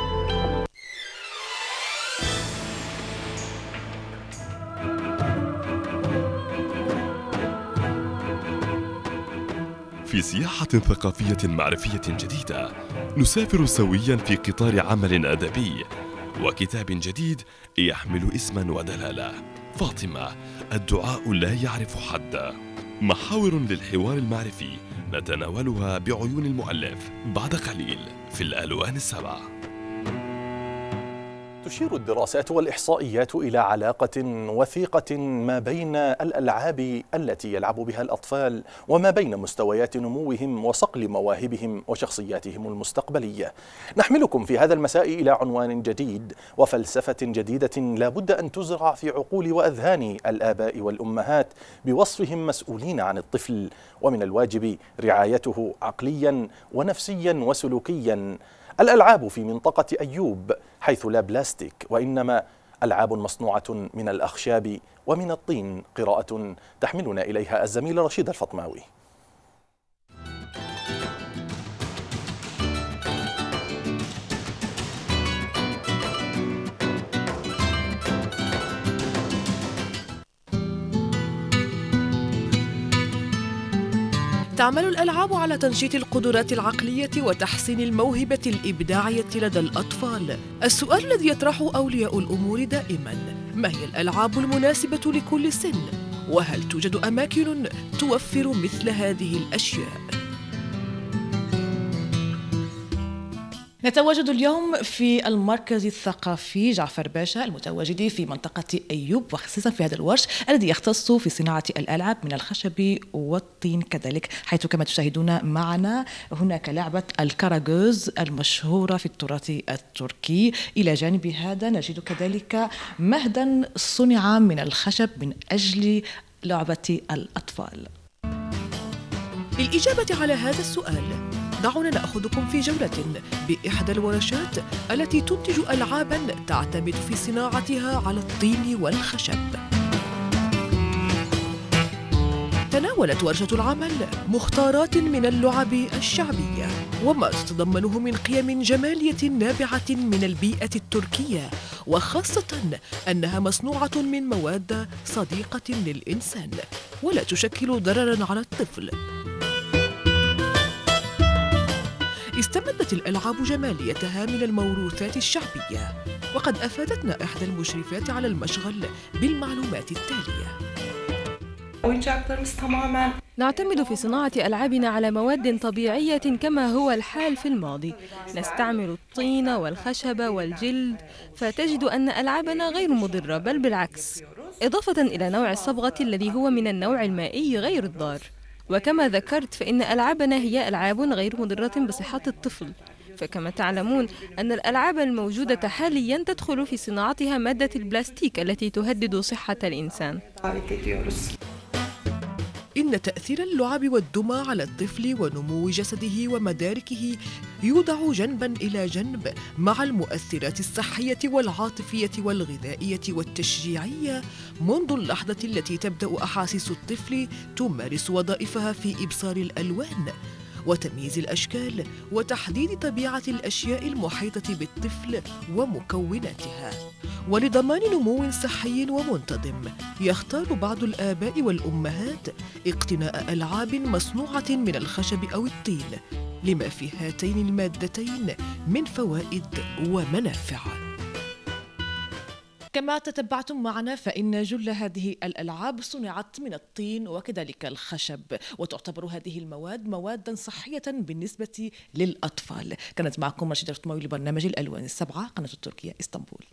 في سياحة ثقافية معرفية جديدة. نسافر سويا في قطار عمل أدبي. وكتاب جديد يحمل اسما ودلالة. فاطمة الدعاء لا يعرف حدا محاور للحوار المعرفي نتناولها بعيون المؤلف بعد قليل في الألوان السبعة تشير الدراسات والإحصائيات إلى علاقة وثيقة ما بين الألعاب التي يلعب بها الأطفال وما بين مستويات نموهم وصقل مواهبهم وشخصياتهم المستقبلية. نحملكم في هذا المساء إلى عنوان جديد وفلسفة جديدة لا بد أن تزرع في عقول وأذهان الآباء والأمهات بوصفهم مسؤولين عن الطفل ومن الواجب رعايته عقليا ونفسيا وسلوكيا. الألعاب في منطقة أيوب حيث لا بلاستيك وإنما ألعاب مصنوعة من الأخشاب ومن الطين قراءة تحملنا إليها الزميل رشيد الفطماوي. تعمل الألعاب على تنشيط القدرات العقلية وتحسين الموهبة الإبداعية لدى الأطفال. السؤال الذي يطرحه أولياء الأمور دائما: ما هي الألعاب المناسبة لكل سن؟ وهل توجد أماكن توفر مثل هذه الأشياء؟ نتواجد اليوم في المركز الثقافي جعفر باشا المتواجد في منطقة أيوب وخصيصا في هذا الورش الذي يختص في صناعة الألعاب من الخشب والطين كذلك حيث كما تشاهدون معنا هناك لعبة الكاراغوز المشهورة في التراث التركي. إلى جانب هذا نجد كذلك مهدا صنع من الخشب من أجل لعبة الأطفال. للإجابة على هذا السؤال دعونا نأخذكم في جولة بإحدى الورشات التي تنتج العابا تعتمد في صناعتها على الطين والخشب. تناولت ورشة العمل مختارات من اللعب الشعبية وما تتضمنه من قيم جمالية نابعة من البيئة التركية وخاصة أنها مصنوعة من مواد صديقة للإنسان ولا تشكل ضررا على الطفل. استمدت الألعاب جماليتها من الموروثات الشعبية وقد أفادتنا إحدى المشرفات على المشغل بالمعلومات التالية. نعتمد في صناعة ألعابنا على مواد طبيعية كما هو الحال في الماضي. نستعمل الطين والخشب والجلد فتجد أن ألعابنا غير مضرة بل بالعكس. إضافة إلى نوع الصبغة الذي هو من النوع المائي غير الضار. وكما ذكرت فإن ألعابنا هي ألعاب غير مضرة بصحة الطفل. فكما تعلمون أن الألعاب الموجودة حاليا تدخل في صناعتها مادة البلاستيك التي تهدد صحة الإنسان. إن تأثير اللعب والدمى على الطفل ونمو جسده ومداركه يوضع جنبا إلى جنب مع المؤثرات الصحية والعاطفية والغذائية والتشجيعية منذ اللحظة التي تبدأ أحاسيس الطفل تمارس وظائفها في إبصار الألوان. وتمييز الأشكال وتحديد طبيعة الأشياء المحيطة بالطفل ومكوناتها. ولضمان نمو صحي ومنتظم يختار بعض الآباء والأمهات اقتناء ألعاب مصنوعة من الخشب أو الطين لما في هاتين المادتين من فوائد ومنافع. كما تتبعتم معنا فإن جل هذه الألعاب صنعت من الطين وكذلك الخشب وتعتبر هذه المواد موادا صحية بالنسبة للأطفال. كانت معكم رشيدة رتموي لبرنامج الألوان السبعة قناة التركية إسطنبول.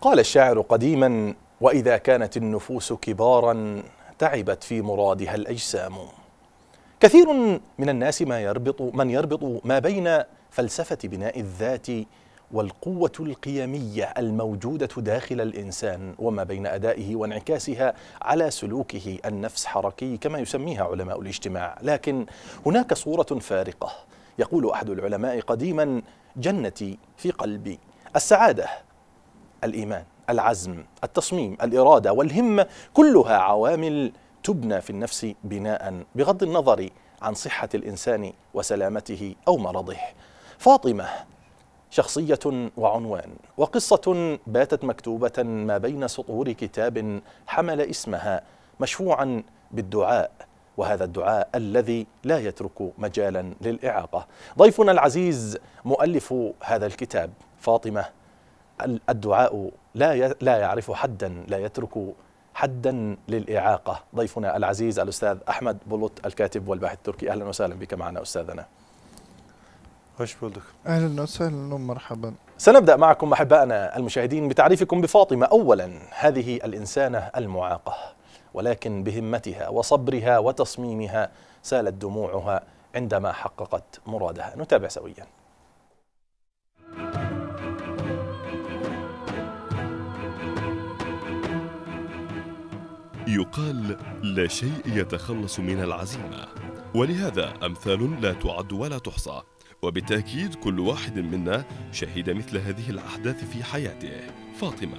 قال الشاعر قديما وإذا كانت النفوس كبارا تعبت في مرادها الأجسام. كثير من الناس ما يربط من يربط ما بين فلسفة بناء الذات والقوة القيمية الموجودة داخل الإنسان وما بين أدائه وانعكاسها على سلوكه النفس حركي كما يسميها علماء الاجتماع. لكن هناك صورة فارقة. يقول أحد العلماء قديما جنتي في قلبي. السعادة الإيمان العزم التصميم الإرادة والهمة كلها عوامل تبنى في النفس بناء بغض النظر عن صحة الإنسان وسلامته أو مرضه. فاطمة شخصية وعنوان وقصة باتت مكتوبة ما بين سطور كتاب حمل اسمها مشفوعا بالدعاء وهذا الدعاء الذي لا يترك مجالا للإعاقة. ضيفنا العزيز مؤلف هذا الكتاب فاطمة الدعاء لا لا يعرف حدا لا يترك حدا للإعاقة. ضيفنا العزيز الأستاذ أحمد بلوط الكاتب والباحث التركي. أهلا وسهلا بك معنا أستاذنا. Hoş bulduk. أهلا وسهلا ومرحبا. سنبدأ معكم أحبائنا المشاهدين بتعريفكم بفاطمة أولا هذه الإنسانة المعاقة ولكن بهمتها وصبرها وتصميمها سالت دموعها عندما حققت مرادها نتابع سويا يقال لا شيء يتخلص من العزيمة ولهذا أمثال لا تعد ولا تحصى وبالتأكيد كل واحد منا شهد مثل هذه الأحداث في حياته فاطمة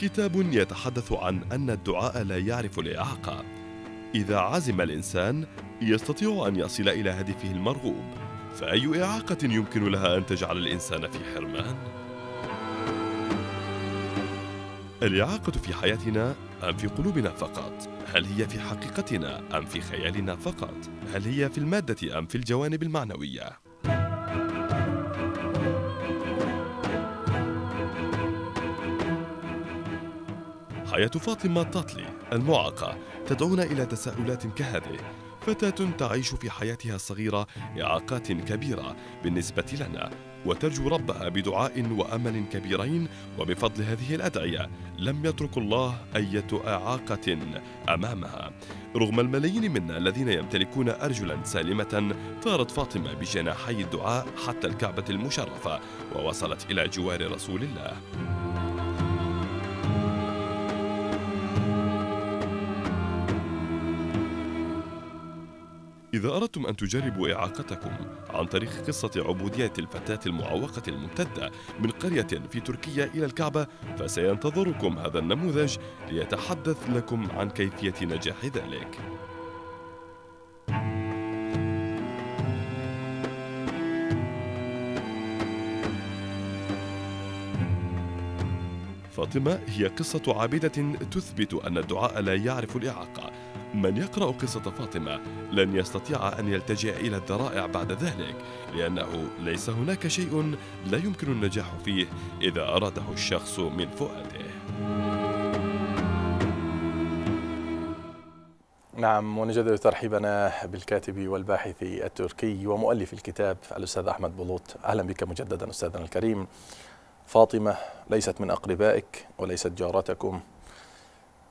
كتاب يتحدث عن أن الدعاء لا يعرف الإعاقة إذا عزم الإنسان يستطيع أن يصل إلى هدفه المرغوب فأي إعاقة يمكن لها أن تجعل الإنسان في حرمان؟ الإعاقة في حياتنا أم في قلوبنا فقط؟ هل هي في حقيقتنا أم في خيالنا فقط؟ هل هي في المادة أم في الجوانب المعنوية؟ حياة فاطمة تاطلي المعاقة تدعونا إلى تساؤلات كهذه. فتاة تعيش في حياتها الصغيرة إعاقات كبيرة بالنسبة لنا وترجو ربها بدعاء وأمل كبيرين وبفضل هذه الأدعية. لم يترك الله أية إعاقة أمامها. رغم الملايين منا الذين يمتلكون أرجلا سالمة طارت فاطمة بجناحي الدعاء حتى الكعبة المشرفة ووصلت إلى جوار رسول الله. إذا أردتم أن تجربوا إعاقتكم عن طريق قصة عبودية الفتاة المعوقة الممتدة من قرية في تركيا إلى الكعبة فسينتظركم هذا النموذج ليتحدث لكم عن كيفية نجاح ذلك. فاطمة هي قصة عابدة تثبت أن الدعاء لا يعرف الإعاقة من يقرأ قصة فاطمة لن يستطيع أن يلتجئ إلى الذرائع بعد ذلك لأنه ليس هناك شيء لا يمكن النجاح فيه إذا أراده الشخص من فؤاده. نعم ونجدد ترحيبنا بالكاتب والباحث التركي ومؤلف الكتاب الأستاذ أحمد بلوط. أهلا بك مجددا أستاذنا الكريم. فاطمة ليست من أقربائك وليست جارتكم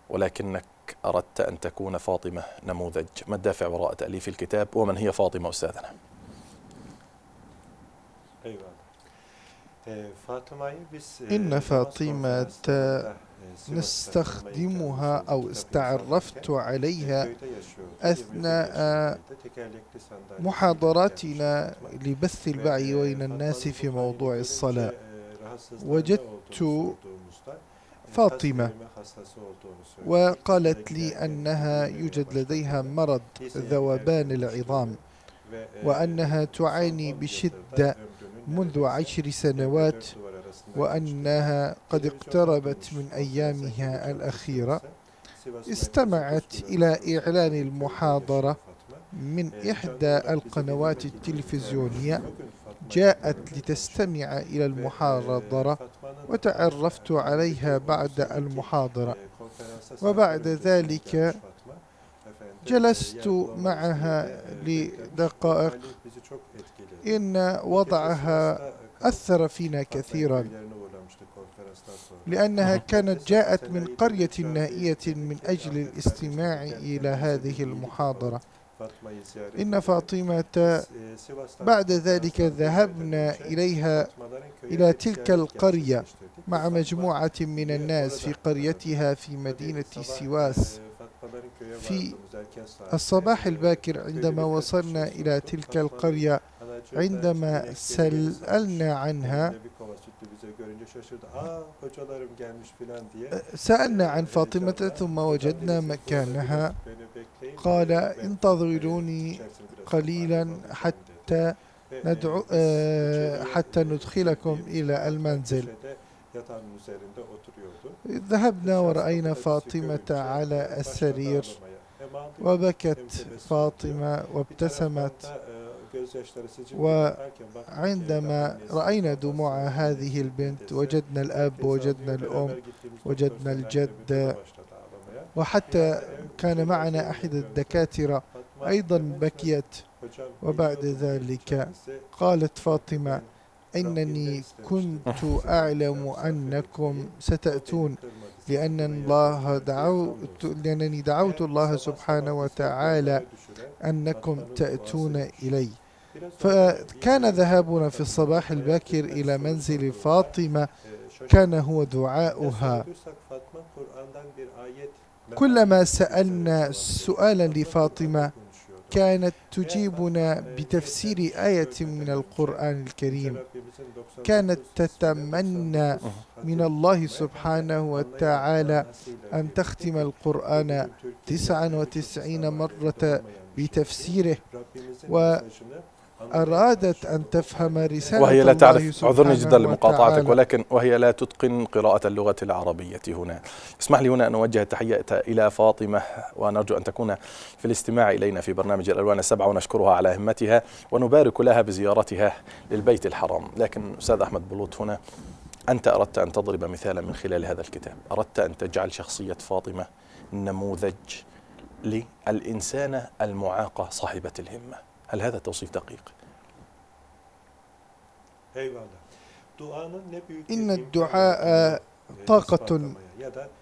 ولكنك أردت أن تكون فاطمة نموذج. ما الدافع وراء تأليف الكتاب ومن هي فاطمة أستاذنا؟ أيوة. إن فاطمة نستخدمها أو استعرفت عليها أثناء محاضراتنا لبث الوعي بين الناس في موضوع الصلاة. وجدت فاطمة وقالت لي أنها يوجد لديها مرض ذوبان العظام وأنها تعاني بشدة منذ عشر سنوات وأنها قد اقتربت من أيامها الأخيرة. استمعت إلى إعلان المحاضرة من إحدى القنوات التلفزيونية. جاءت لتستمع إلى المحاضرة وتعرفت عليها بعد المحاضرة. وبعد ذلك جلست معها لدقائق. إن وضعها أثر فينا كثيرا لأنها كانت جاءت من قرية نائية من أجل الاستماع إلى هذه المحاضرة. إن فاطمة بعد ذلك ذهبنا إليها إلى تلك القرية مع مجموعة من الناس في قريتها في مدينة سواس في الصباح الباكر عندما وصلنا إلى تلك القرية عندما سألنا عنها سألنا عن فاطمة ثم وجدنا مكانها. قال انتظروني قليلا حتى ندعو حتى ندخلكم إلى المنزل. ذهبنا ورأينا فاطمة على السرير وبكت فاطمة وابتسمت. وعندما رأينا دموع هذه البنت وجدنا الأب وجدنا الأم وجدنا الجد وحتى كان معنا أحد الدكاترة أيضا بكيت. وبعد ذلك قالت فاطمة إنني كنت أعلم أنكم ستأتون لأن الله دعوت لأنني دعوت الله سبحانه وتعالى أنكم تأتون إلي. فكان ذهابنا في الصباح الباكر إلى منزل فاطمة كان هو دعاؤها. كلما سألنا سؤالا لفاطمة كانت تجيبنا بتفسير آية من القرآن الكريم. كانت تتمنى من الله سبحانه وتعالى أن تختم القرآن تسعا وتسعين مرة بتفسيره. و أرادت أن تفهم رسالة وهي لا تعرف اعذرني جدا لمقاطعتك ولكن وهي لا تتقن قراءة اللغة العربية هنا. اسمح لي هنا أن أوجه التحية إلى فاطمة ونرجو أن تكون في الاستماع إلينا في برنامج الألوان السبعة ونشكرها على همتها ونبارك لها بزيارتها للبيت الحرام. لكن أستاذ أحمد بلوط هنا أنت أردت أن تضرب مثالا من خلال هذا الكتاب. أردت أن تجعل شخصية فاطمة نموذج للإنسانة المعاقة صاحبة الهمة. هل هذا توصيف دقيق؟ إن الدعاء طاقة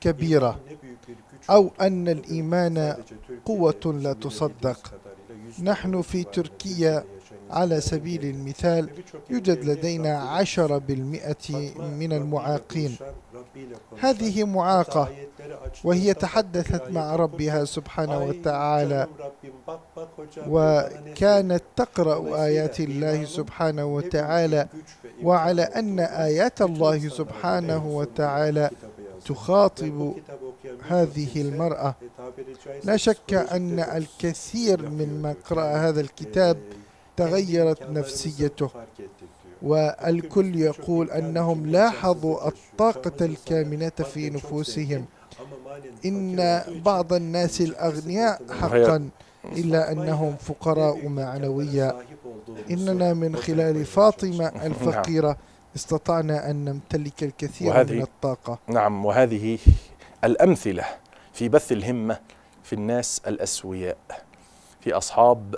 كبيرة أو أن الإيمان قوة لا تصدق. نحن في تركيا على سبيل المثال يوجد لدينا عشرة بالمئة من المعاقين. هذه معاقة وهي تحدثت مع ربها سبحانه وتعالى. وكانت تقرأ آيات الله سبحانه وتعالى وعلى أن آيات الله سبحانه وتعالى تخاطب هذه المرأة. لا شك أن الكثير من من قرأ هذا الكتاب تغيرت نفسيته والكل يقول أنهم لاحظوا الطاقة الكامنة في نفوسهم. إن بعض الناس الأغنياء حقا إلا أنهم فقراء معنوية. إننا من خلال فاطمة الفقيرة استطعنا أن نمتلك الكثير من الطاقة. نعم وهذه الأمثلة في بث الهمة في الناس الأسوياء في أصحاب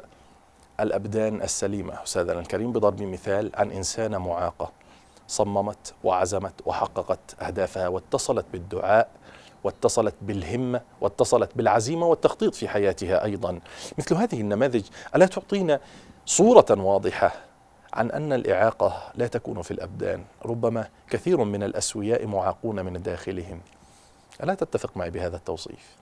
الأبدان السليمة. أستاذنا الكريم بضرب مثال عن إنسانة معاقة صممت وعزمت وحققت أهدافها واتصلت بالدعاء واتصلت بالهمة واتصلت بالعزيمة والتخطيط في حياتها أيضا. مثل هذه النماذج ألا تعطينا صورة واضحة عن أن الإعاقة لا تكون في الأبدان؟ ربما كثير من الأسوياء معاقون من داخلهم. ألا تتفق معي بهذا التوصيف؟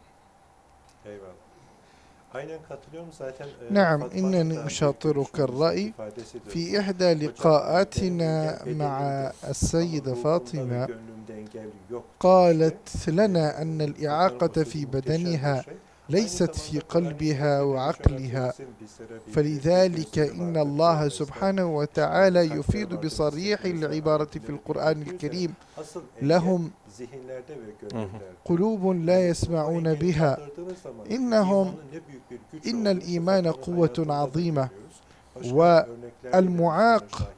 نعم إنني أشاطرك الرأي في إحدى لقاءاتنا مع السيدة فاطمة قالت لنا أن الإعاقة في بدنها ليست في قلبها وعقلها. فلذلك إن الله سبحانه وتعالى يفيد بصريح العبارة في القرآن الكريم. لهم قلوب لا يسمعون بها. إنهم إن الإيمان قوة عظيمة. والمعاق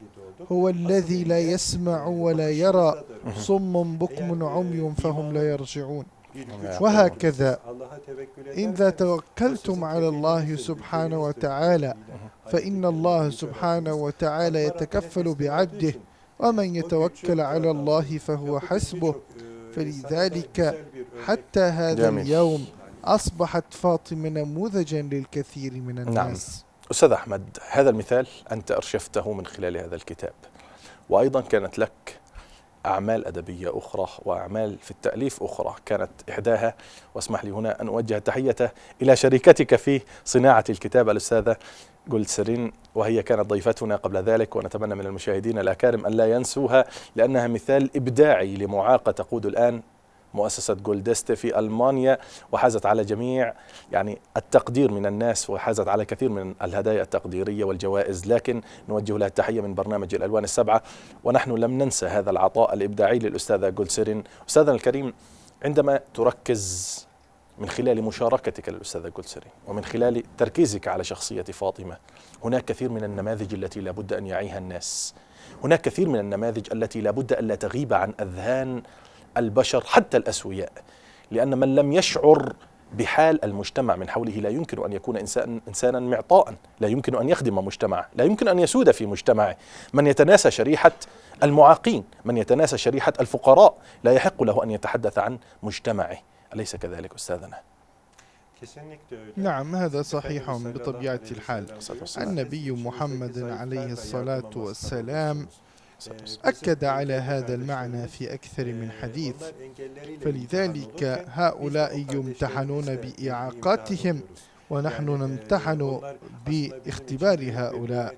هو الذي لا يسمع ولا يرى. صم بكم عمي فهم لا يرجعون. وهكذا إذا توكلتم على الله سبحانه وتعالى فإن الله سبحانه وتعالى يتكفل بعبده ومن يتوكل على الله فهو حسبه فلذلك حتى هذا جميل. اليوم أصبحت فاطمة نموذجا للكثير من نعم. الناس نعم. أستاذ أحمد هذا المثال أنت أرشفته من خلال هذا الكتاب وأيضا كانت لك أعمال أدبية أخرى وأعمال في التأليف أخرى كانت إحداها. واسمح لي هنا أن أوجه تحية إلى شريكتك في صناعة الكتاب الأستاذة جولسرين وهي كانت ضيفتنا قبل ذلك ونتمنى من المشاهدين الأكارم أن لا ينسوها لأنها مثال إبداعي لمعاقة تقود الآن مؤسسة جولدست في ألمانيا وحازت على جميع يعني التقدير من الناس وحازت على كثير من الهدايا التقديرية والجوائز. لكن نوجه لها التحية من برنامج الألوان السبعة. ونحن لم ننسى هذا العطاء الإبداعي للأستاذة جولسيرين أستاذنا الكريم عندما تركز من خلال مشاركتك للأستاذة جولسيرين ومن خلال تركيزك على شخصية فاطمة هناك كثير من النماذج التي لابد أن يعيها الناس. هناك كثير من النماذج التي لابد أن لا تغيب عن أذهان البشر حتى الأسوياء لأن من لم يشعر بحال المجتمع من حوله لا يمكن أن يكون إنسان إنسانا معطاء لا يمكن أن يخدم مجتمعه لا يمكن أن يسود في مجتمعه. من يتناسى شريحة المعاقين من يتناسى شريحة الفقراء لا يحق له أن يتحدث عن مجتمعه. أليس كذلك أستاذنا؟ نعم هذا صحيح بطبيعة الحال. النبي محمد عليه الصلاة والسلام أكد على هذا المعنى في أكثر من حديث. فلذلك هؤلاء يمتحنون بإعاقاتهم ونحن نمتحن باختبار هؤلاء.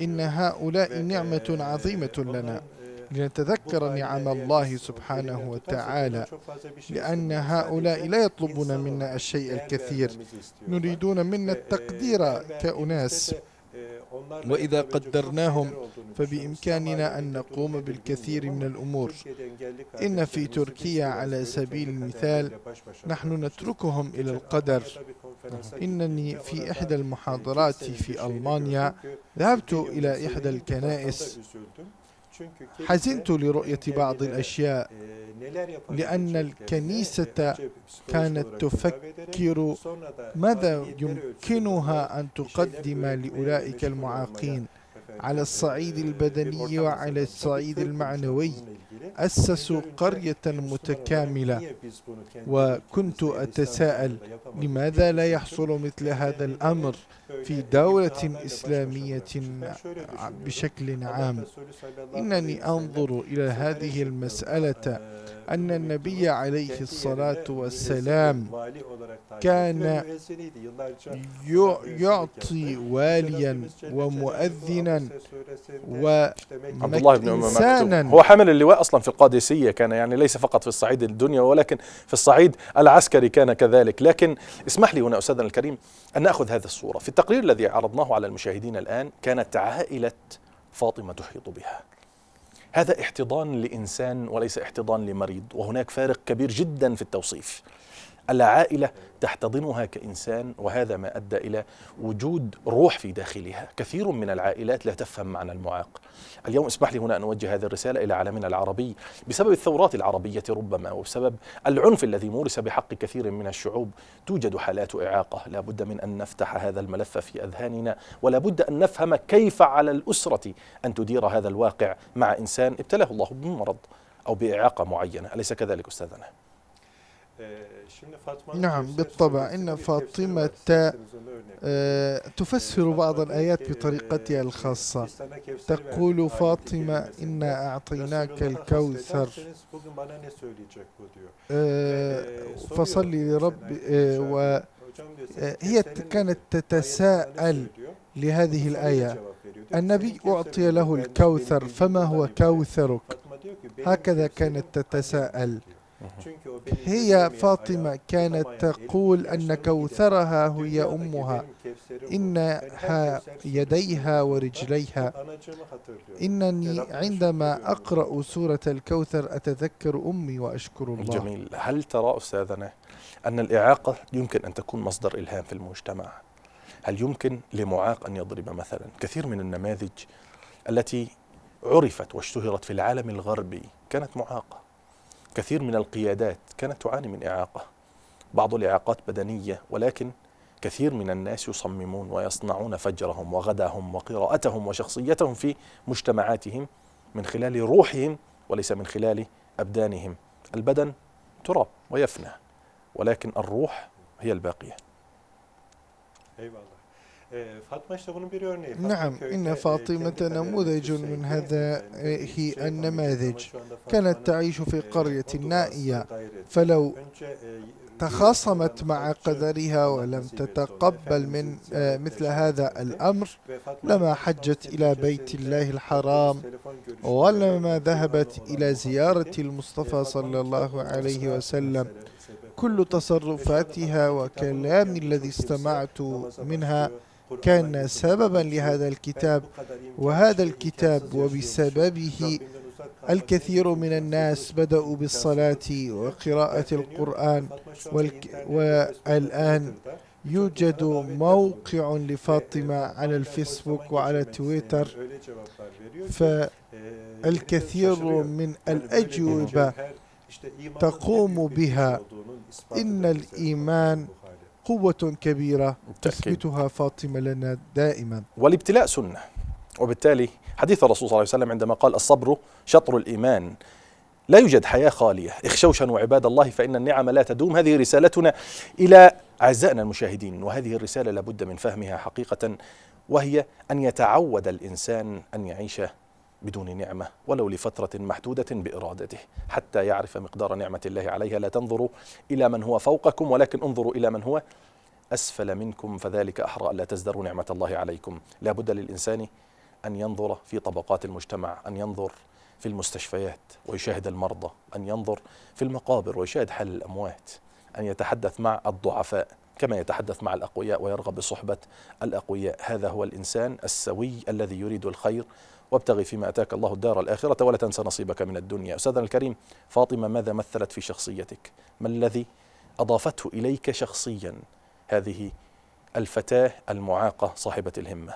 إن هؤلاء نعمة عظيمة لنا. لنتذكر نعم الله سبحانه وتعالى لأن هؤلاء لا يطلبون منا الشيء الكثير. يريدون منا التقدير كأناس. وإذا قدرناهم فبإمكاننا أن نقوم بالكثير من الأمور. إن في تركيا على سبيل المثال نحن نتركهم إلى القدر. إنني في إحدى المحاضرات في ألمانيا ذهبت إلى إحدى الكنائس. حزنت لرؤية بعض الأشياء لأن الكنيسة كانت تفكر ماذا يمكنها أن تقدم لأولئك المعاقين. على الصعيد البدني وعلى الصعيد المعنوي أسسوا قرية متكاملة وكنت أتساءل لماذا لا يحصل مثل هذا الأمر في دولة إسلامية بشكل عام؟ إنني أنظر إلى هذه المسألة أن النبي عليه الصلاة والسلام كان يعطي واليا ومؤذنا عبد الله بن مكتوم. هو حامل اللواء أصلا في القادسية كان يعني ليس فقط في الصعيد الدنيا ولكن في الصعيد العسكري كان كذلك. لكن اسمح لي هنا أستاذنا الكريم أن نأخذ هذه الصورة في التقرير الذي عرضناه على المشاهدين الآن كانت عائلة فاطمة تحيط بها. هذا احتضان لإنسان وليس احتضان لمريض وهناك فارق كبير جدا في التوصيف. العائلة تحتضنها كإنسان وهذا ما أدى إلى وجود روح في داخلها. كثير من العائلات لا تفهم معنى المعاق. اليوم اسمح لي هنا أن أوجه هذه الرسالة إلى عالمنا العربي. بسبب الثورات العربية ربما وبسبب العنف الذي مورس بحق كثير من الشعوب توجد حالات إعاقة. لا بد من أن نفتح هذا الملف في أذهاننا ولا بد أن نفهم كيف على الأسرة أن تدير هذا الواقع مع إنسان ابتلاه الله بمرض أو بإعاقة معينة. أليس كذلك أستاذنا؟ نعم بالطبع. إن فاطمة آه، تفسر بعض الآيات بطريقتها الخاصة. تقول فاطمة إنا أعطيناك الكوثر. آه، فصل لرب آه، وهي كانت تتساءل لهذه الآية. النبي أعطي له الكوثر فما هو كوثرك؟ هكذا كانت تتساءل. هي فاطمة كانت تقول أن كوثرها هي أمها. إنها يديها ورجليها. إنني عندما أقرأ سورة الكوثر أتذكر أمي وأشكر الله. جميل. هل ترى أستاذنا أن الإعاقة يمكن أن تكون مصدر إلهام في المجتمع؟ هل يمكن لمعاق أن يضرب مثلا؟ كثير من النماذج التي عرفت واشتهرت في العالم الغربي كانت معاقة. كثير من القيادات كانت تعاني من إعاقة. بعض الإعاقات بدنية ولكن كثير من الناس يصممون ويصنعون فجرهم وغداهم وقراءتهم وشخصيتهم في مجتمعاتهم من خلال روحهم وليس من خلال أبدانهم. البدن تراب ويفنى ولكن الروح هي الباقية. نعم إن فاطمة نموذج من هذا هي النماذج كانت تعيش في قرية نائية فلو تخاصمت مع قدرها ولم تتقبل من مثل هذا الأمر لما حجت إلى بيت الله الحرام ولما ذهبت إلى زيارة المصطفى صلى الله عليه وسلم كل تصرفاتها وكلام الذي استمعت منها كان سببا لهذا الكتاب وهذا الكتاب وبسببه الكثير من الناس بدأوا بالصلاة وقراءة القرآن والآن يوجد موقع لفاطمة على الفيسبوك وعلى تويتر. فالكثير من الأجوبة تقوم بها. إن الإيمان قوة كبيرة تثبتها فاطمة لنا دائما. والابتلاء سنة. وبالتالي حديث الرسول صلى الله عليه وسلم عندما قال الصبر شطر الإيمان. لا يوجد حياة خالية. اخشوشا عباد الله فإن النعم لا تدوم. هذه رسالتنا إلى أعزائنا المشاهدين. وهذه الرسالة لابد من فهمها حقيقة وهي أن يتعود الإنسان أن يعيش بدون نعمة ولو لفترة محدودة بإرادته حتى يعرف مقدار نعمة الله عليها. لا تنظروا إلى من هو فوقكم ولكن انظروا إلى من هو أسفل منكم فذلك أحرى. ألا تزدروا نعمة الله عليكم. لا بد للإنسان أن ينظر في طبقات المجتمع أن ينظر في المستشفيات ويشاهد المرضى أن ينظر في المقابر ويشاهد حال الأموات أن يتحدث مع الضعفاء. كما يتحدث مع الأقوياء ويرغب بصحبة الأقوياء. هذا هو الإنسان السوي الذي يريد الخير. وابتغي فيما أتاك الله الدار الآخرة ولا تنسى نصيبك من الدنيا. أستاذنا الكريم فاطمة ماذا مثلت في شخصيتك؟ ما الذي أضافته إليك شخصيا؟ هذه الفتاة المعاقة صاحبة الهمة.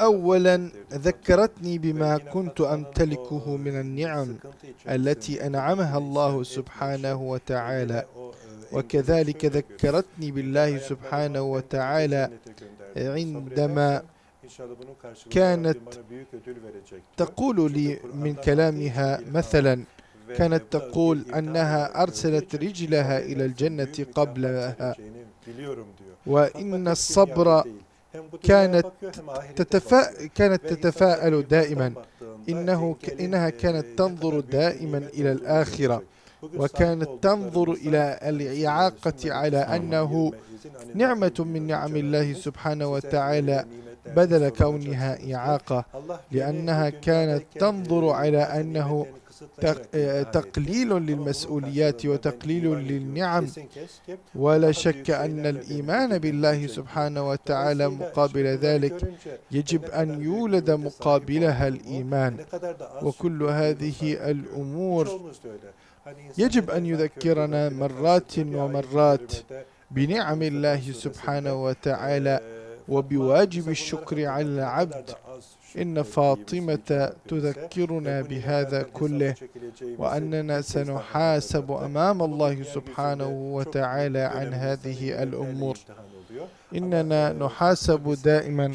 أولا ذكرتني بما كنت أمتلكه من النعم التي أنعمها الله سبحانه وتعالى. وكذلك ذكرتني بالله سبحانه وتعالى عندما كانت تقول لي من كلامها مثلا كانت تقول أنها أرسلت رجلها إلى الجنة قبلها. وإن الصبر كانت تتفا كانت تتفاءل دائما. إنه إنها كانت تنظر دائما إلى الآخرة. وكانت تنظر إلى الإعاقة على أنه نعمة من نعم الله سبحانه وتعالى. بدل كونها إعاقة. لأنها كانت تنظر على أنه تقليل للمسؤوليات وتقليل للنعم. ولا شك أن الإيمان بالله سبحانه وتعالى مقابل ذلك يجب أن يولد مقابلها الإيمان. وكل هذه الأمور يجب أن يذكرنا مرات ومرات بنعم الله سبحانه وتعالى وبواجب الشكر على العبد إن فاطمة تذكرنا بهذا كله وأننا سنحاسب أمام الله سبحانه وتعالى عن هذه الأمور. إننا نحاسب دائما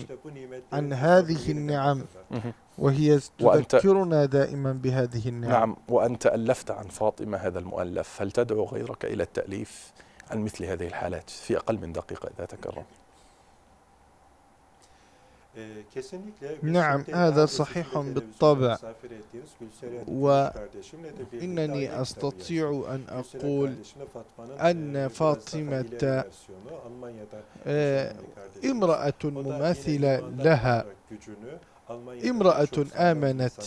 عن هذه النعم. وهي تذكرنا دائما بهذه النعم. نعم وأنت ألفت عن فاطمة هذا المؤلف. هل تدعو غيرك إلى التأليف عن مثل هذه الحالات في أقل من دقيقة إذا تكرم؟ نعم هذا صحيح بالطبع وإنني أستطيع أن أقول أن فاطمة امرأة مماثلة لها امرأة آمنت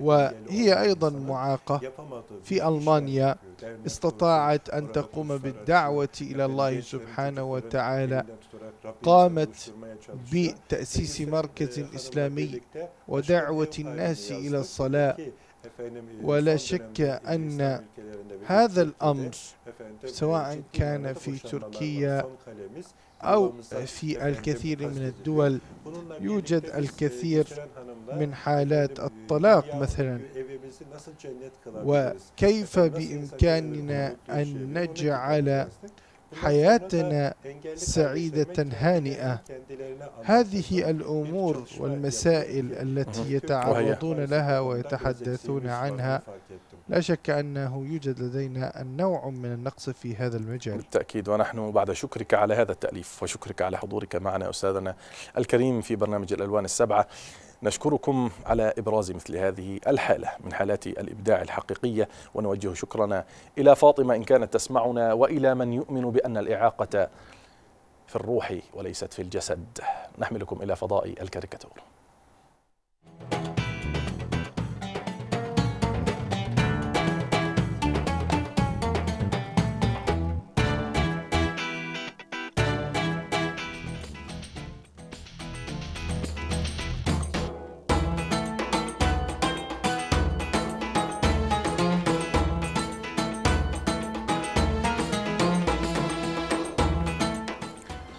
وهي أيضا معاقة في ألمانيا استطاعت أن تقوم بالدعوة إلى الله سبحانه وتعالى. قامت بتأسيس مركز إسلامي ودعوة الناس إلى الصلاة. ولا شك أن هذا الأمر سواء كان في تركيا أو في الكثير من الدول يوجد الكثير من حالات الطلاق مثلا. وكيف بإمكاننا أن نجعل حياتنا سعيدة هانئة. هذه الأمور والمسائل التي يتعرضون لها [laughs] ويتحدثون عنها. لا شك أنه يوجد لدينا النوع من النقص في هذا المجال. بالتأكيد ونحن بعد شكرك على هذا التأليف وشكرك على حضورك معنا أستاذنا الكريم في برنامج الألوان السبعة. نشكركم على إبراز مثل هذه الحالة من حالات الإبداع الحقيقية ونوجه شكرنا إلى فاطمة إن كانت تسمعنا وإلى من يؤمن بأن الإعاقة في الروح وليست في الجسد. نحملكم إلى فضاء الكاريكاتور.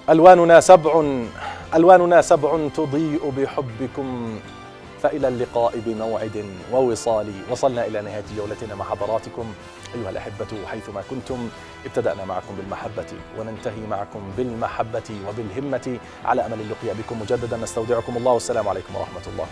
ألواننا سبع ألواننا سبع تضيء بحبكم. فإلى اللقاء بموعد ووصال. وصلنا إلى نهاية جولتنا مع حضراتكم. أيها الأحبة حيثما كنتم ابتدأنا معكم بالمحبة. وننتهي معكم بالمحبة وبالهمة. على أمل اللقيا بكم مجددا نستودعكم الله. والسلام عليكم ورحمة الله.